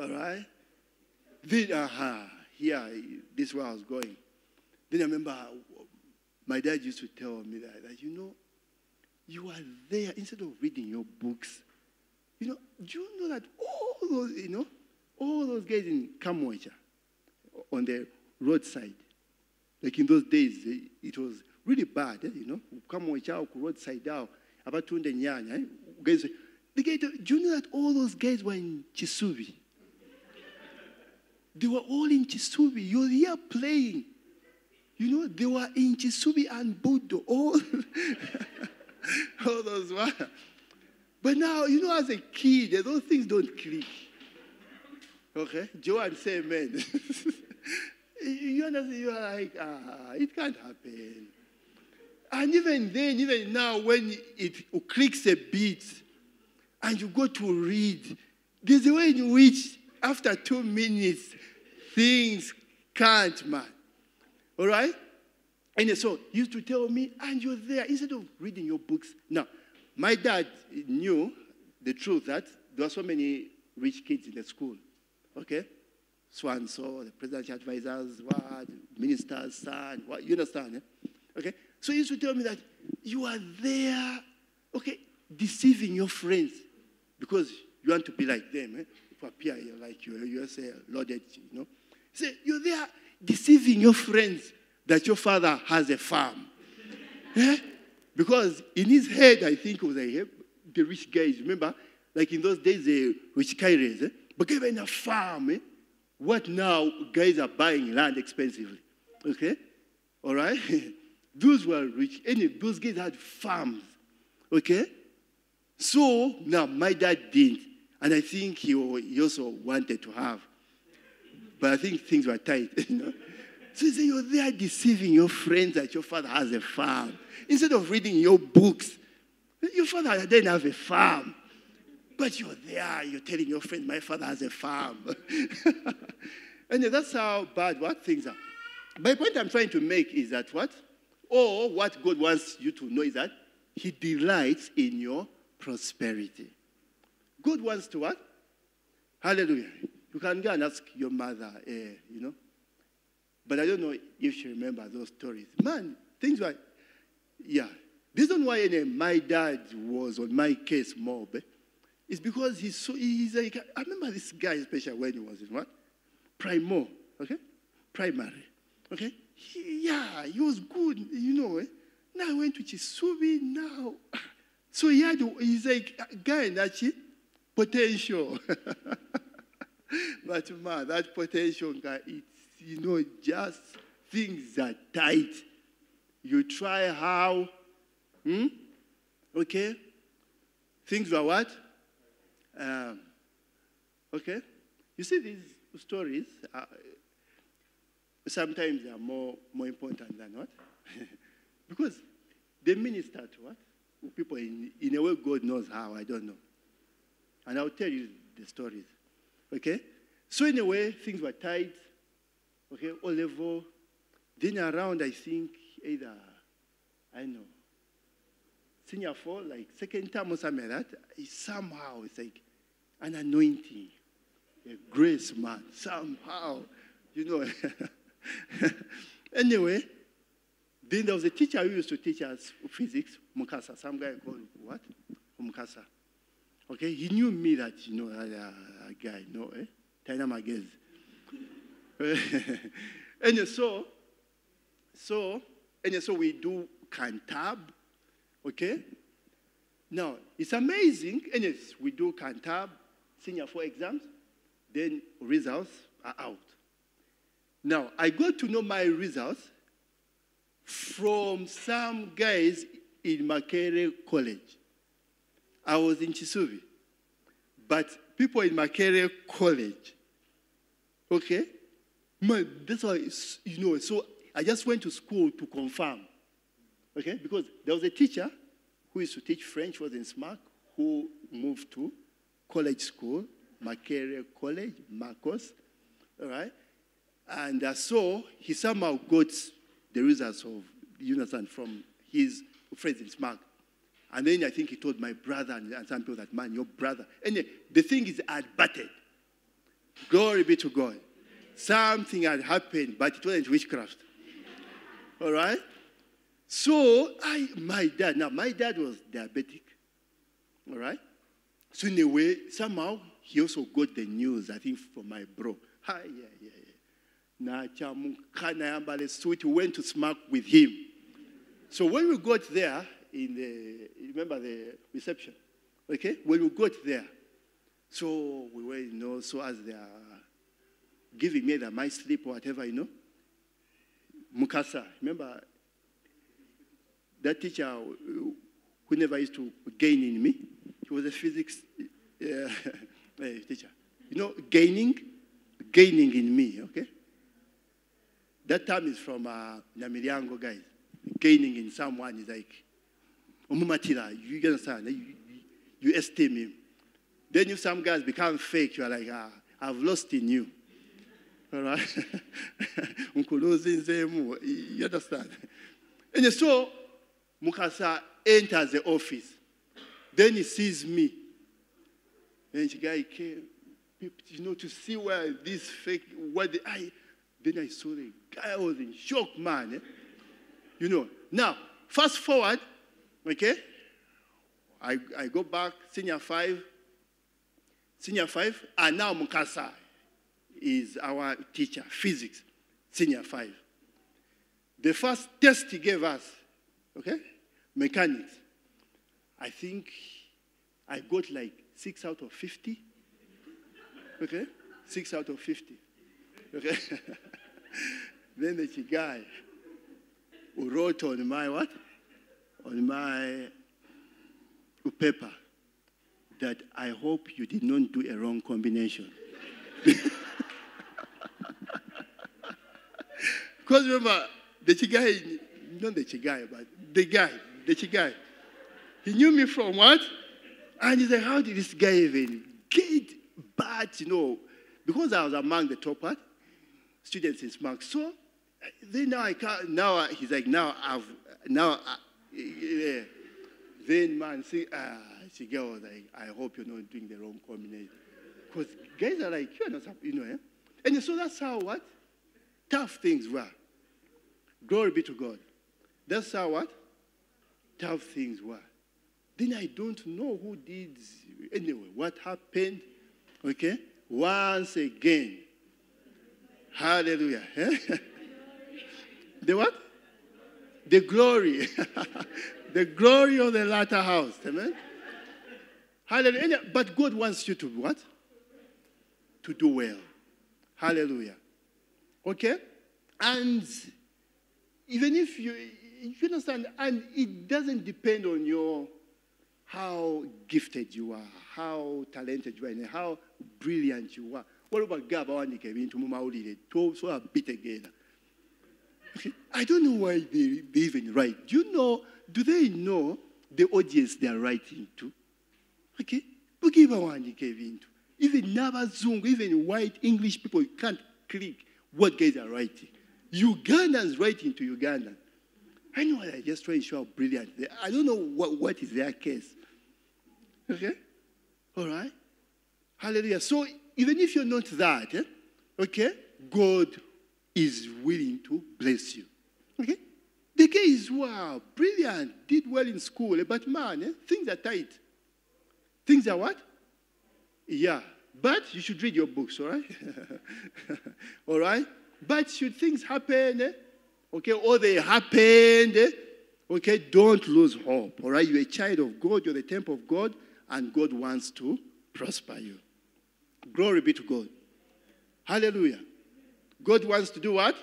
All right? Then, uh-huh, here, this is where I was going. Then I remember my dad used to tell me that, that, you know, you are there instead of reading your books. You know, do you know that all those, you know, all those guys in Kamwokya on the roadside, like in those days, it was really bad, eh, you know, Kamwokya roadside out, about Tunde Nyanya, guys, the guy, do you know that all those guys were in Kisubi? They were all in Kisubi. You're here playing. You know, they were in Kisubi and Budo. All, all those were. But now, you know, as a kid, those things don't click. Okay? Joanne, say amen. you understand? You are like, ah, it can't happen. And even then, even now, when it clicks a bit and you go to read, there's a way in which, after two minutes, things can't, man. All right? And so used to tell me, and you're there, instead of reading your books. Now, my dad knew the truth that there were so many rich kids in the school. Okay? So and so, the presidential advisors, what, minister's son, what, you understand? Eh? Okay? So he used to tell me that you are there, okay, deceiving your friends because you want to be like them. Eh? Appear like you, you say, loaded, you know. Say, you're there deceiving your friends that your father has a farm. eh? Because in his head, I think it was a, the rich guys, remember? Like in those days, the rich guys, eh? but given a farm, eh? what now guys are buying land expensively. Okay? All right? those were rich. Any those guys had farms. Okay? So now my dad didn't. And I think he, he also wanted to have. But I think things were tight. You know? So you say you're there deceiving your friends that your father has a farm. Instead of reading your books, your father didn't have a farm. But you're there, you're telling your friends, my father has a farm. and that's how bad what things are. My point I'm trying to make is that what? Or what God wants you to know is that He delights in your prosperity. God ones to what? Hallelujah. You can go and ask your mother, uh, you know. But I don't know if she remembers those stories. Man, things were, yeah. The reason why any, my dad was on my case more, but it's because he's so, he's like, I remember this guy, especially when he was in what? Primo, okay? Primary, okay? He, yeah, he was good, you know. Eh? Now I went to Kisubi, now. So he had, he's like, guy, that's it, potential. but man, that potential it's, you know, just things are tight. You try how, hmm? Okay? Things are what? Um, okay? You see these stories, uh, sometimes they are more, more important than what? because they minister to what? People in, in a way God knows how, I don't know. And I'll tell you the stories. Okay? So in a way, things were tight. Okay, all level. Then around, I think, either, I know, senior four, like second time or something like that, somehow it's like an anointing, a grace, man. Somehow, you know. anyway, then there was a teacher who used to teach us physics, Mukasa, some guy called what? Mukasa. Okay, he knew me that, you know, a, a guy, no, eh? Taina Magez. and so, so, and so we do Cantab, okay? Now, it's amazing, and yes, we do Cantab, senior four exams, then results are out. Now, I got to know my results from some guys in Makerere College. I was in Kisubi. But people in Makerere College, okay? Man, that's why, you know, so I just went to school to confirm, okay? Because there was a teacher who used to teach French, was in SMAC, who moved to college school, Makerere College, Marcos, all right? And uh, so he somehow got the results of you Unison from his friends in SMAC. And then I think he told my brother and some people that, man, your brother. And the thing is, I had batted. Glory be to God. Something had happened, but it wasn't witchcraft. All right? So, I, my dad, now my dad was diabetic. All right? So, in a way, somehow, he also got the news, I think, from my bro. Hi, yeah, yeah, yeah. Nacha suit went to SMAC with him. So when we got there, in the, remember the reception, okay? When we got there, so we were, you know, so as they are giving me the my sleep or whatever, you know, Mukasa, remember that teacher who never used to gain in me? He was a physics uh, teacher. You know, gaining, gaining in me, okay? That term is from uh, Nyamiriango guys. Gaining in someone is like, Umumatira, you understand? You, you esteem him. Then if some guys become fake, you are like, ah, I've lost in you. All right? you understand? And so, Mukasa enters the office. Then he sees me. And the guy came, you know, to see where this fake, what the, I, then I saw the guy I was in shock, man. You know, now, fast forward, Okay? I, I go back, senior five, senior five, and now Mukasa is our teacher, physics, senior five. The first test he gave us, okay, mechanics, I think I got like six out of 50. Okay? Six out of 50. Okay? then the guy who wrote on my what? On my paper that I hope you did not do a wrong combination. Because remember, the Chigai, not the Chigai, but the guy, the Chigai, he knew me from what? And he said, How did this guy even get bad, you know? Because I was among the top what? students in SMAC. So eh, then now I can't, now he's like, now I've, now yeah. Then man, see, ah, she was like, I hope you're not doing the wrong combination. Because guys are like, you're not, you know, eh? And so that's how what? Tough things were. Glory be to God. That's how what? Tough things were. Then I don't know who did, anyway, what happened, okay? Once again. Hallelujah. Eh? the what? The glory. the glory of the latter house. Amen. Hallelujah. But God wants you to what? To do well. Hallelujah. Okay? And even if you, you understand, and it doesn't depend on your how gifted you are, how talented you are, and how brilliant you are. What about Gaba wandika ebintu mu mawulire tosobola bitegeera I don't know why they, they even write. Do you know, do they know the audience they are writing to? Okay? Bugi bawandika ebintu. Even n'abazungu, even white English people can't click what guys are writing. Ugandans writing to Ugandan. I know I just try to show how brilliant they are. I don't know what, what is their case. Okay? All right? Hallelujah. So even if you're not that, eh, okay, God is willing to bless you. Okay? The guys wow, brilliant, did well in school, eh, but man, eh, things are tight. Things are what? Yeah. But you should read your books, all right? all right? But should things happen, eh, okay, or they happened, eh, okay, don't lose hope, all right? You're a child of God, you're the temple of God, and God wants to prosper you. Glory be to God. Hallelujah. God wants to do what?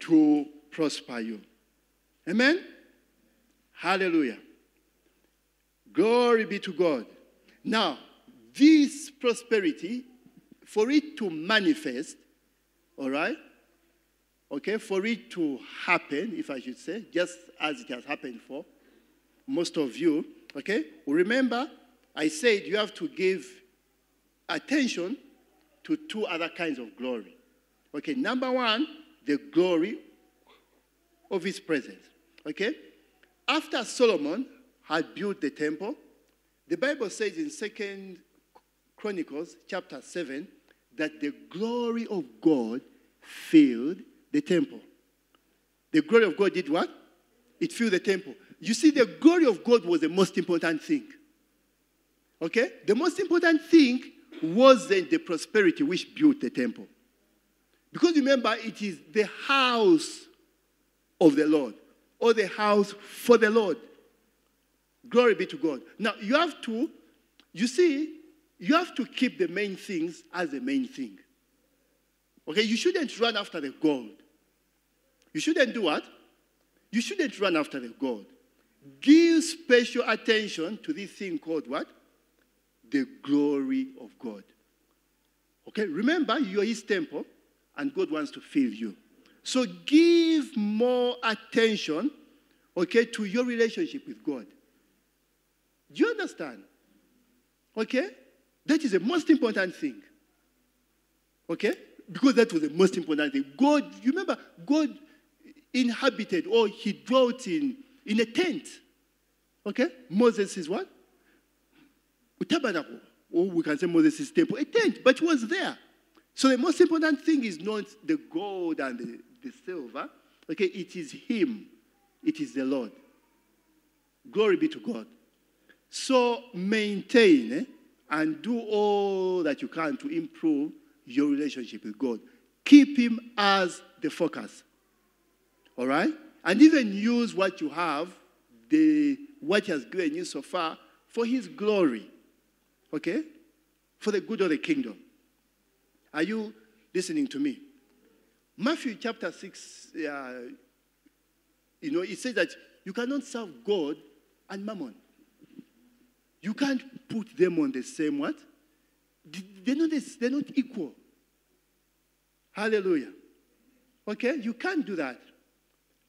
To prosper you. Amen? Hallelujah. Glory be to God. Now, this prosperity, for it to manifest, all right? Okay, for it to happen, if I should say, just as it has happened for most of you, okay? Remember, I said you have to give attention to two other kinds of glory. Okay, number one, the glory of his presence. Okay? After Solomon had built the temple, the Bible says in Second Chronicles chapter 7 that the glory of God filled the temple. The glory of God did what? It filled the temple. You see, the glory of God was the most important thing. Okay? The most important thing wasn't the prosperity which built the temple. Because remember, it is the house of the Lord, or the house for the Lord. Glory be to God. Now, you have to, you see, you have to keep the main things as the main thing. Okay, you shouldn't run after the gold. You shouldn't do what? You shouldn't run after the gold. Give special attention to this thing called what? The glory of God. Okay, remember, you're his temple and God wants to fill you. So give more attention, okay, to your relationship with God. Do you understand? Okay? That is the most important thing. Okay? Because that was the most important thing. God, you remember, God inhabited or he dwelt in, in a tent. Okay? Moses is what? Tabernacle. Or we can say Moses' temple. A tent, but he was there. So the most important thing is not the gold and the, the silver. Okay, it is Him. It is the Lord. Glory be to God. So maintain eh, and do all that you can to improve your relationship with God. Keep Him as the focus. All right? And even use what you have, the, what He has given you so far, for His glory. Okay? For the good of the kingdom. Are you listening to me? Matthew chapter 6, uh, you know, it says that you cannot serve God and mammon. You can't put them on the same what? They're not, they're not equal. Hallelujah. Okay? You can't do that.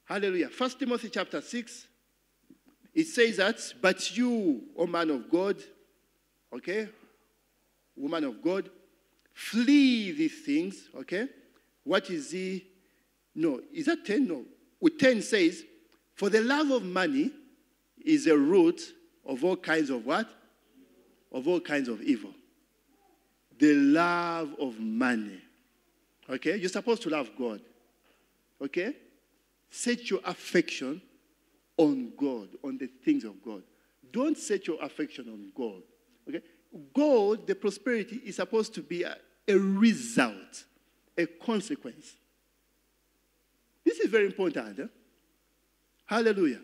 Hallelujah. First Timothy chapter 6, it says that, but you, O man of God, okay, woman of God, Flee these things, okay? What is the, no, is that 10? No. With 10 says, for the love of money is a root of all kinds of what? Of all kinds of evil. The love of money. Okay? You're supposed to love God. Okay? Set your affection on God, on the things of God. Don't set your affection on God. Okay? Gold, the prosperity, is supposed to be a, a result, a consequence. This is very important. Hallelujah.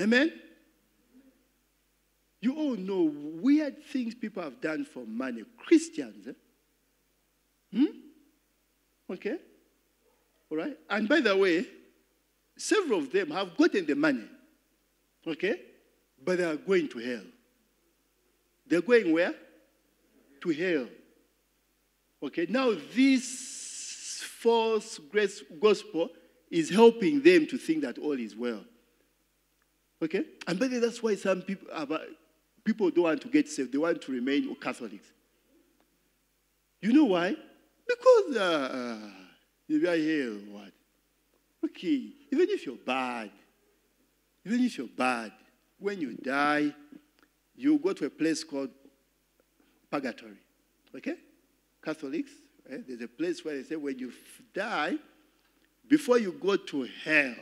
Amen? You all know weird things people have done for money. Christians. Eh? Hmm? Okay? All right? And by the way, several of them have gotten the money. Okay? But they are going to hell. They're going where? To hell. Okay? Now, this false grace gospel is helping them to think that all is well. Okay? And way, that's why some people, people don't want to get saved. They want to remain Catholics. You know why? Because uh, you are here, what? Okay, even if you're bad, even if you're bad, when you die, you go to a place called purgatory. Okay? Catholics? Eh? there's a place where they say when you die, before you go to hell,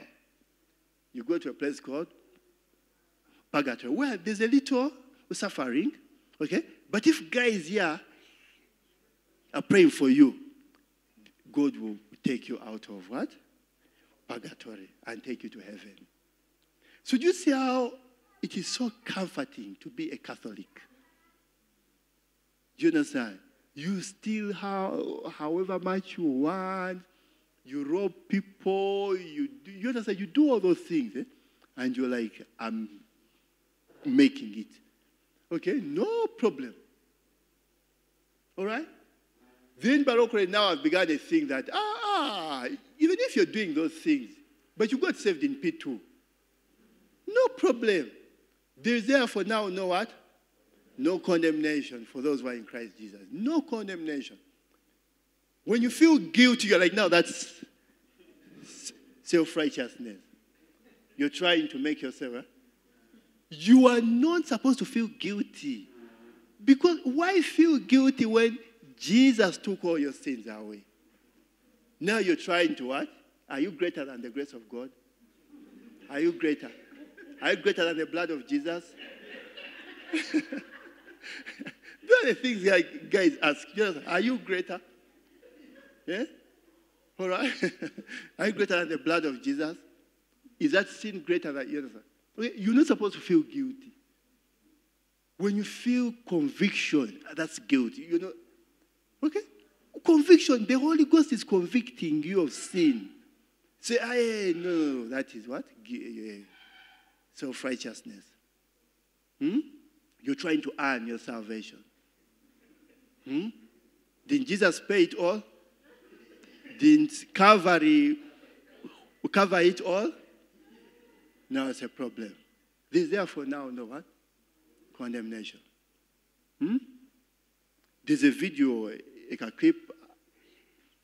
you go to a place called purgatory, where there's a little suffering. Okay? But if guys here are praying for you, God will take you out of what? Purgatory and take you to heaven. So do you see how it is so comforting to be a Catholic? You understand? You still have, however much you want, you rob people, you do, you understand? You do all those things, eh? and you're like, I'm making it. Okay, no problem. All right? Then Balokole now has begun to think that, ah, even if you're doing those things, but you got saved in P2, no problem. There's therefore now no what? No condemnation for those who are in Christ Jesus. No condemnation. When you feel guilty, you're like, no, that's self righteousness. You're trying to make yourself. Huh? You are not supposed to feel guilty. Because why feel guilty when Jesus took all your sins away? Now you're trying to what? Are you greater than the grace of God? Are you greater? Are you greater than the blood of Jesus? Those are the things like guys ask. Just, are you greater? Yeah? All right? are you greater than the blood of Jesus? Is that sin greater than yours? Okay, you're not supposed to feel guilty. When you feel conviction, that's guilty. You know, okay? Conviction, the Holy Ghost is convicting you of sin. Say, hey, no, that is what? Self righteousness. Hmm? You're trying to earn your salvation. Hmm? Didn't Jesus pay it all? Didn't Calvary cover it all? Now it's a problem. There's therefore now no what? Condemnation. Hmm? There's a video, a clip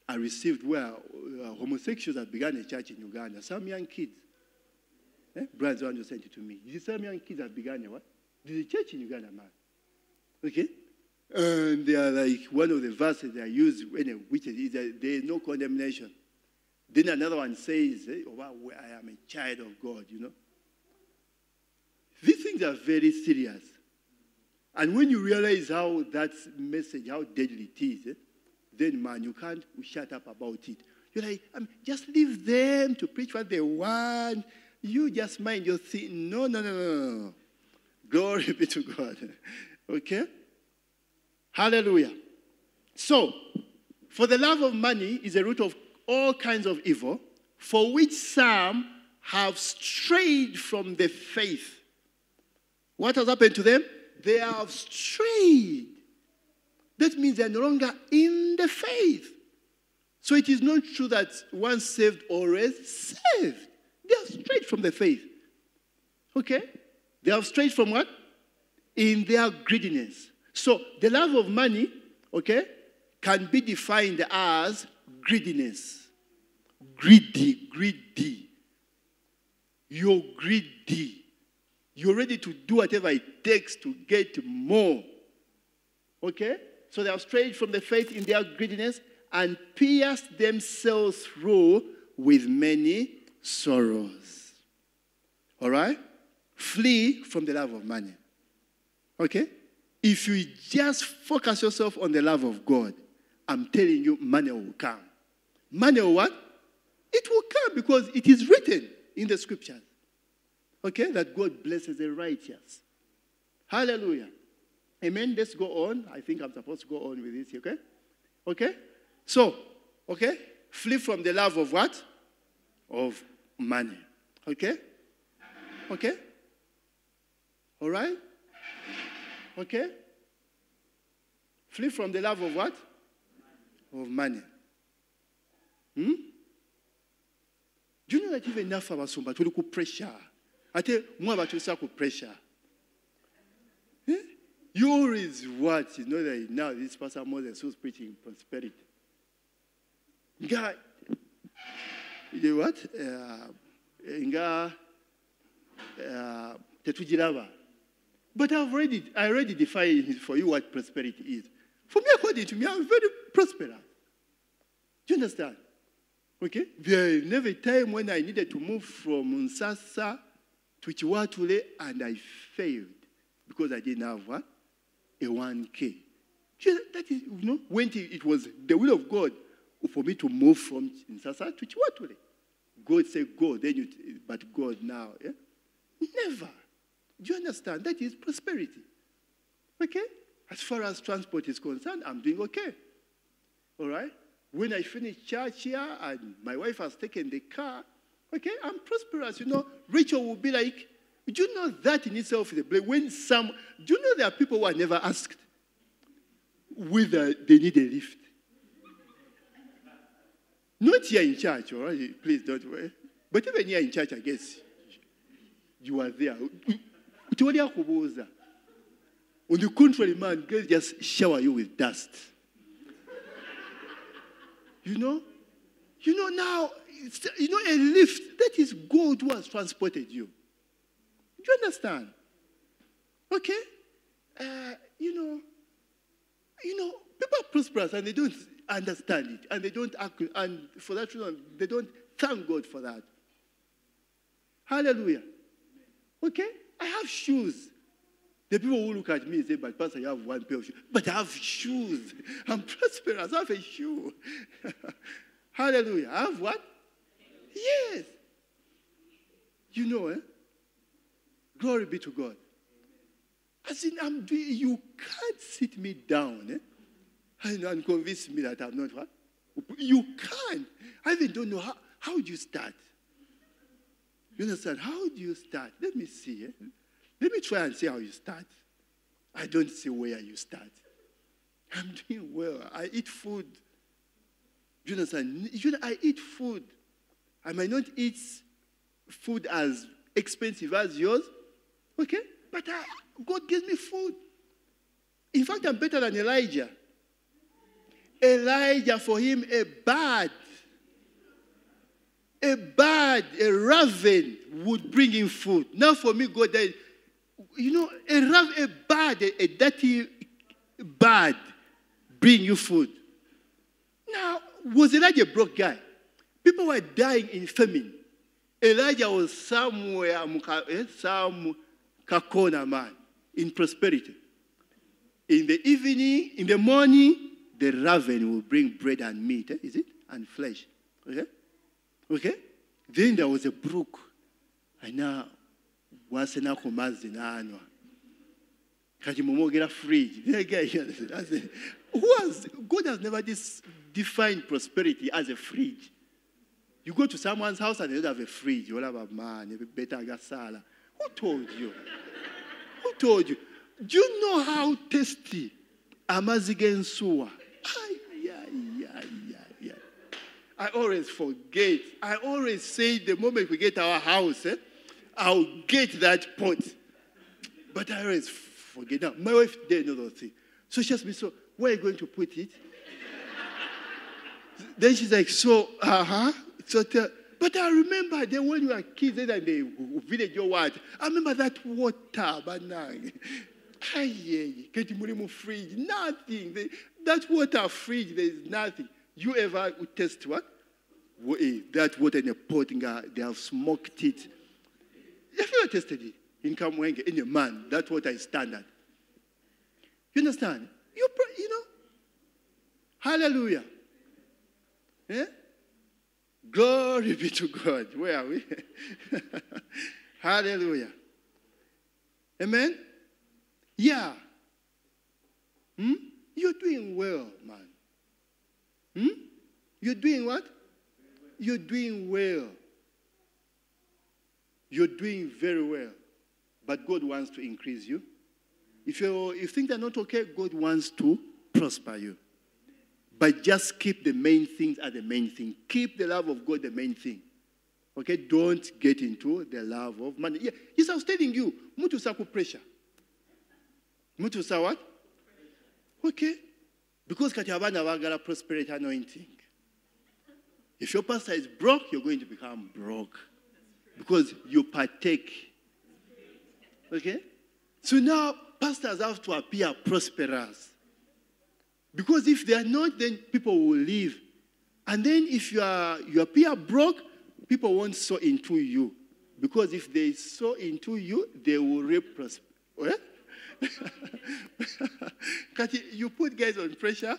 I received where uh, homosexuals have begun a church in Uganda. Some young kids. Eh? Brian Zoan sent it to me. You see some young kids have begun a what? There's a church in Uganda, man. Okay? And they are like, one of the verses they are used eh, when a witch is that eh, there is no condemnation. Then another one says, oh, wow, I am a child of God, you know. These things are very serious. And when you realize how that message, how deadly it is, eh, then, man, you can't shut up about it. You're like, I mean, just leave them to preach what they want. You just mind your thing. No, no, no, no, no. Glory be to God. okay? Hallelujah. So, for the love of money is a root of all kinds of evil, for which some have strayed from the faith. What has happened to them? They have strayed. That means they're no longer in the faith. So it is not true that once saved, always saved. They are strayed from the faith. Okay? They are strayed from what? In their greediness. So the love of money, okay, can be defined as greediness. Greedy, greedy. You're greedy. You're ready to do whatever it takes to get more. Okay? So they are strayed from the faith in their greediness and pierced themselves through with many sorrows. All right? Flee from the love of money. Okay? If you just focus yourself on the love of God, I'm telling you, money will come. Money will what? It will come because it is written in the scriptures. Okay? That God blesses the righteous. Hallelujah. Amen. Let's go on. I think I'm supposed to go on with this, okay? Okay? So, okay? Flee from the love of what? Of money. Okay? Okay? All right? Okay? Flee from the love of what? Of money. Hmm? Do you know that even enough abasumba tuli ku pressure ate mwe abatuusa ku pressure eh? you always what you know that now this pastor moses who's preaching prosperity nga you what uh, nga uh, but I've already, I already defined for you what prosperity is. For me, according to me, I'm very prosperous. Do you understand? Okay? There never a time when I needed to move from Nsasa to Kiwatule and I failed because I didn't have what? A 1K. That is, you know, when it was the will of God for me to move from Nsasa to Kiwatule. God say go, then you, but God now, yeah? Never. Do you understand? That is prosperity. Okay? As far as transport is concerned, I'm doing okay. All right? When I finish church here and my wife has taken the car, okay, I'm prosperous. You know, Rachel will be like, do you know that in itself is a blame? When some, do you know there are people who are never asked whether they need a lift? Not here in church, all right? Please don't worry. But even here in church, I guess you are there. On the contrary, man, God just shower you with dust. You know? You know now, you know, a lift, that is God who has transported you. Do you understand? Okay? Uh, you know, you know, people are prosperous and they don't understand it and they don't act, and for that reason, they don't thank God for that. Hallelujah. Okay? I have shoes. The people who look at me say, but Pastor, you have one pair of shoes. But I have shoes. I'm prosperous. I have a shoe. Hallelujah. I have what? Yes. You know, eh? Glory be to God. As in, I'm doing, you can't sit me down eh? And, convince me that I'm not what? You can't. I even don't know how, how do you start? You understand? How do you start? Let me see. Eh? Let me try and see how you start. I don't see where you start. I'm doing well. I eat food. You understand? You know, I eat food. I might not eat food as expensive as yours, okay? But I, God gives me food. In fact, I'm better than Elijah. Elijah, for him, a bird a bird, a raven would bring him food. Now for me, God, you know, a, raven, a bird, a, a dirty bird bring you food. Now, was Elijah a broke guy? People were dying in famine. Elijah was somewhere, eh, some kakona man, in prosperity. In the evening, in the morning, the raven will bring bread and meat, eh, is it? And flesh. Okay? Okay? Then there was a brook. Aina wasenako mazzi n'anywa. Kati mumwogera fridge. Who has, God has never dis, defined prosperity as a fridge. You go to someone's house and they don't have a fridge. You have a man, better gasala. Who told you? Who told you? Do you know how tasty amazzi g'ensuwa? I always forget. I always say the moment we get our house, eh, I'll get that pot. But I always forget. Now, my wife didn't know those things. So she asked me, so where are you going to put it? then she's like, so, uh-huh. So tell, but I remember then when we were kids in the village or what, I remember that water, but now, get fridge, nothing. That water fridge, there's nothing. You ever would taste what? Eh, that water in a pot, they have smoked it. Have you ever tasted it? In Kamwenge, in a man, that water is standard. You understand? You, you know? Hallelujah. Yeah? Glory be to God. Where are we? Hallelujah. Amen? Yeah. Hmm? You're doing well, man. Hmm? You're doing what? You're doing well. You're doing very well. But God wants to increase you. If you if things are not okay, God wants to prosper you. But just keep the main things as the main thing. Keep the love of God the main thing. Okay? Don't get into the love of money. Yeah, yes, I was telling you, mutu saku pressure. Mutu sa what? Okay. Because kati abana prosperity anointing. If your pastor is broke, you're going to become broke. Because you partake. Okay? So now pastors have to appear prosperous. Because if they are not, then people will leave. And then if you, are, you appear broke, people won't sow into you. Because if they sow into you, they will reap prosperity. Eh? you put guys on pressure,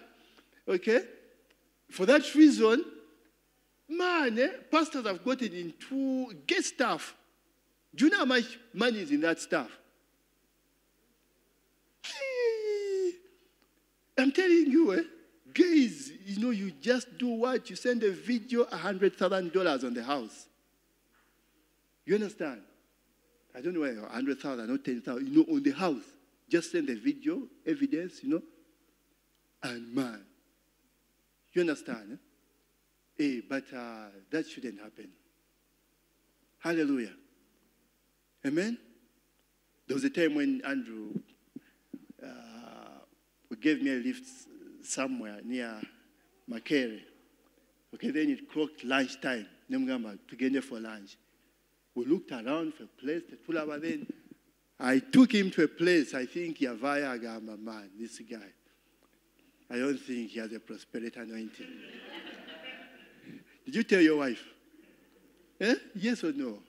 okay? For that reason, man, eh, pastors have gotten into get stuff. Do you know how much money is in that stuff? I'm telling you, eh, guys, you know, you just do what? You send a video, $100,000 on the house. You understand? I don't know where 100,000 or 10,000, you know, on the house. Just send a video, evidence, you know. And man, you understand? Eh? eh but uh, that shouldn't happen. Hallelujah. Amen? There was a time when Andrew gave me a lift somewhere near Makerere. Okay, then it clocked lunchtime. Nemgamba, together for lunch. We looked around for a place, the tulaba then. I took him to a place, I think Yavaya Gamba man, this guy. I don't think he has a prosperity anointing. Did you tell your wife? Eh? Yes or no?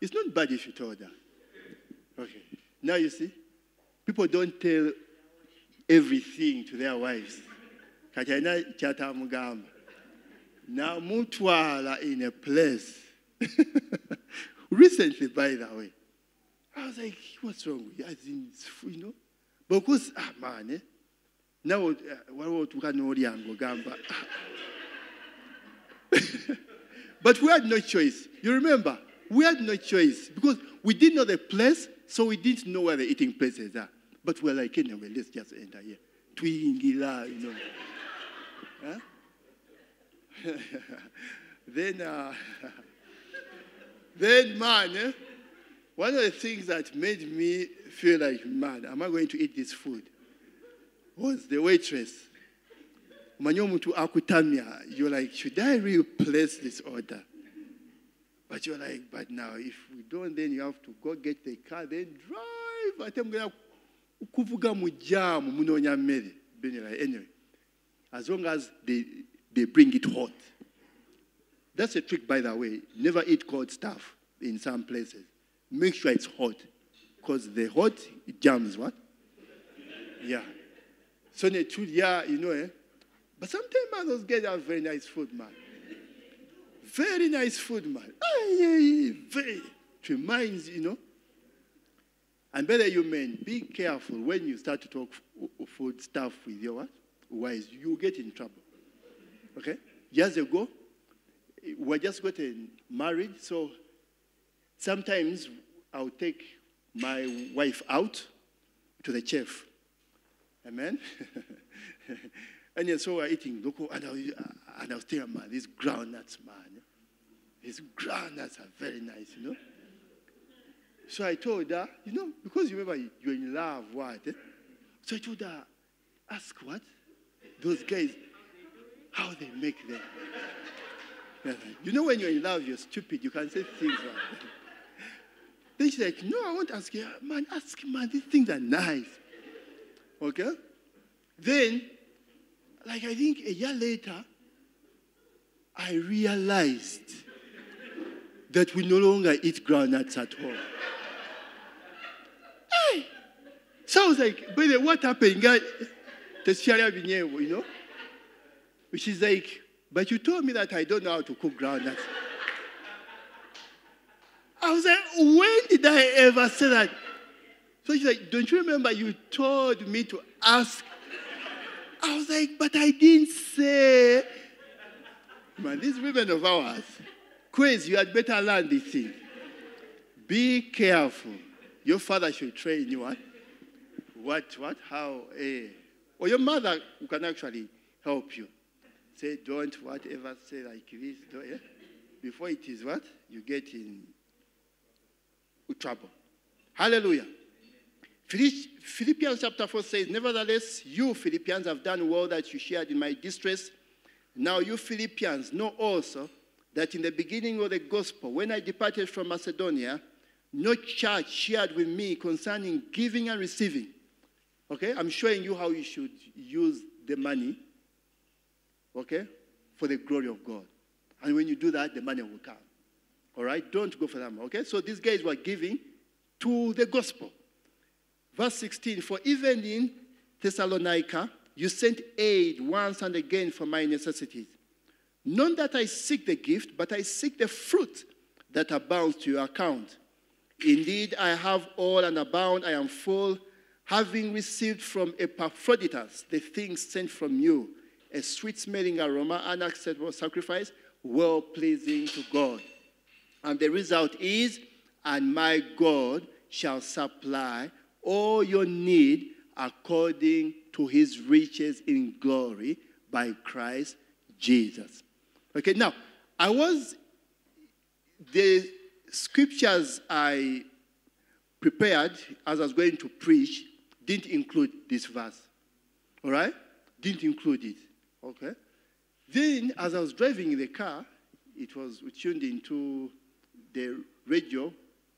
It's not bad if you told her. Okay. Now you see, people don't tell everything to their wives kyatamugamba namutwala in a place recently by the way i was like what's wrong with you? As in, you know but of course ah man eh? nawe waliwo otuuka n'olyanga ogamba but we had no choice. You remember? We had no choice because we didn't know the place so we didn't know where the eating places are. But we're like, anyway, let's just enter here. Twingila, you know. Then, uh, then, man, eh, one of the things that made me feel like, mad, am I going to eat this food? Was the waitress. Manyomutu akutamia. You're like, should I replace this order? But you're like, but now if we don't, then you have to go get the car, then drive. Gonna kuvuga anyway as long as they, they bring it hot that's a trick by the way never eat cold stuff in some places make sure it's hot because the hot it jams what yeah so yeah you know eh? but sometimes man those guys have very nice food man very nice food man very it reminds you know and better you men, be careful when you start to talk food stuff with your what? wives. You get in trouble. Okay? Years ago, we just gotten married, so sometimes I'll take my wife out to the chef. Amen? and so we're eating local, and I was, and I was telling man, these groundnuts, man. These groundnuts are very nice, you know? So I told her, you know, because you remember you're in love, what? Eh? So I told her, ask what? Those guys, how they make them. You know, when you're in love, you're stupid. You can say things like Then she's like, no, I won't ask you. Man, ask man, these things are nice. Okay? Then, like I think a year later, I realized that we no longer eat groundnuts at home. So I was like, but what happened? God, you know? Which is like, but you told me that I don't know how to cook groundnuts. I was like, when did I ever say that? So she's like, don't you remember you told me to ask? I was like, but I didn't say. Man, these women of ours, crazy, you had better learn this thing. Be careful. Your father should train you what? What, what, how, eh. Or your mother can actually help you. Say, don't whatever, say like this. Don't, yeah? Before it is what? You get in trouble. Hallelujah. Philippians chapter 4 says, Nevertheless, you Philippians have done well that you shared in my distress. Now, you Philippians know also that in the beginning of the gospel, when I departed from Macedonia, no church shared with me concerning giving and receiving. Okay? I'm showing you how you should use the money, okay, for the glory of God. And when you do that, the money will come. All right? Don't go for them. Okay? So these guys were giving to the gospel. Verse 16 For even in Thessalonica, you sent aid once and again for my necessities. Not that I seek the gift, but I seek the fruit that abounds to your account. Indeed, I have all and abound, I am full, having received from Epaphroditus the things sent from you, a sweet smelling aroma, an acceptable sacrifice, well pleasing to God. And the result is, and my God shall supply all your need according to his riches in glory by Christ Jesus. Okay, now, I was, the scriptures I prepared as I was going to preach didn't include this verse. All right? Didn't include it. Okay? Then, as I was driving in the car, it was tuned into the radio,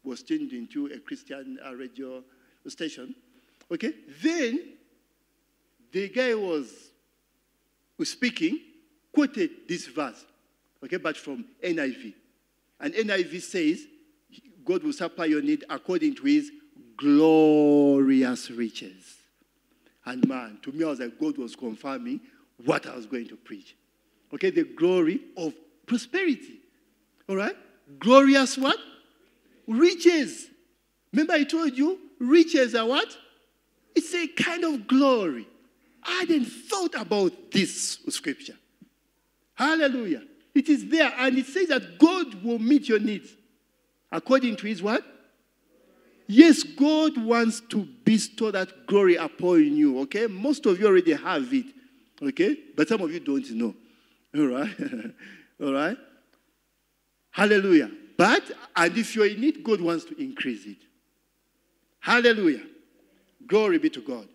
was tuned into a Christian uh, radio station. Okay? Then, the guy was speaking, quoted this verse, okay, but from NIV. And NIV says, God will supply your need according to his glorious riches. And man, to me, I was like, God was confirming what I was going to preach. Okay, the glory of prosperity. All right? Glorious what? Riches. Remember, I told you, riches are what? It's a kind of glory. I hadn't thought about this scripture. Hallelujah. It is there, and it says that God will meet your needs according to his what? Yes, God wants to bestow that glory upon you, okay? Most of you already have it, okay? But some of you don't know. All right? All right? Hallelujah. But, and if you're in it, God wants to increase it. Hallelujah. Glory be to God.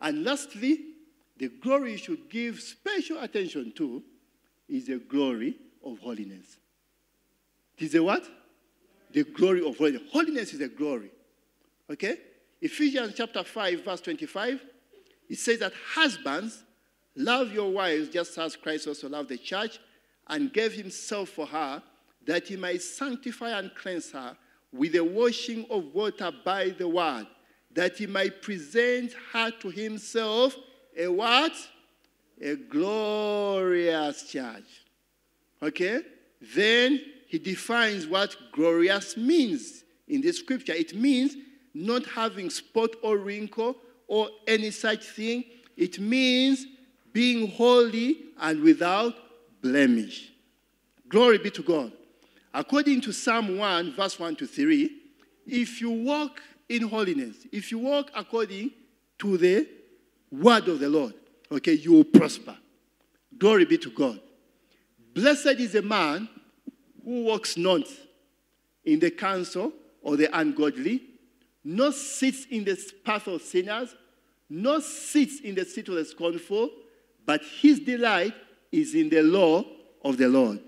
And lastly, the glory you should give special attention to is the glory of holiness. It is a what? The glory of holiness. Holiness is a glory. Okay? Ephesians chapter 5, verse 25, it says that husbands, love your wives just as Christ also loved the church and gave himself for her, that he might sanctify and cleanse her with the washing of water by the word, that he might present her to himself a what? A glorious church. Okay? Then he defines what glorious means in the scripture. It means not having spot or wrinkle or any such thing. It means being holy and without blemish. Glory be to God. According to Psalm 1, verse 1 to 3, if you walk in holiness, if you walk according to the word of the Lord, okay, you will prosper. Glory be to God. Blessed is a man who walks not in the counsel of the ungodly, nor sits in the path of sinners, nor sits in the seat of the scornful, but his delight is in the law of the Lord.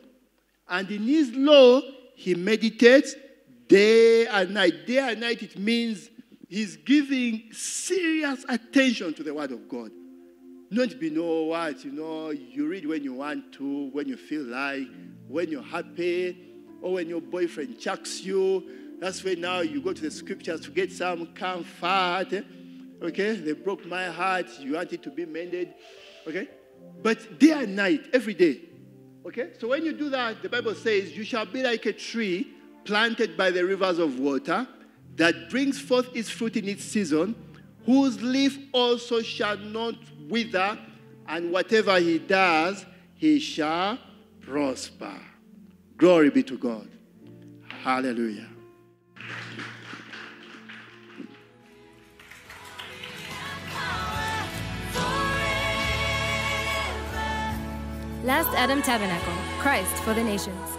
And in his law, he meditates day and night. Day and night, it means he's giving serious attention to the word of God. Not be no what, you know, you read when you want to, when you feel like, when you're happy, or when your boyfriend chucks you. That's when now you go to the scriptures to get some comfort. Okay? They broke my heart. You want it to be mended. Okay? But day and night, every day. Okay? So when you do that, the Bible says, you shall be like a tree planted by the rivers of water, that brings forth its fruit in its season, whose leaf also shall not wither, and whatever he does, he shall prosper. Glory be to God. Hallelujah. Last Adam Tabernacle Christ for the Nations.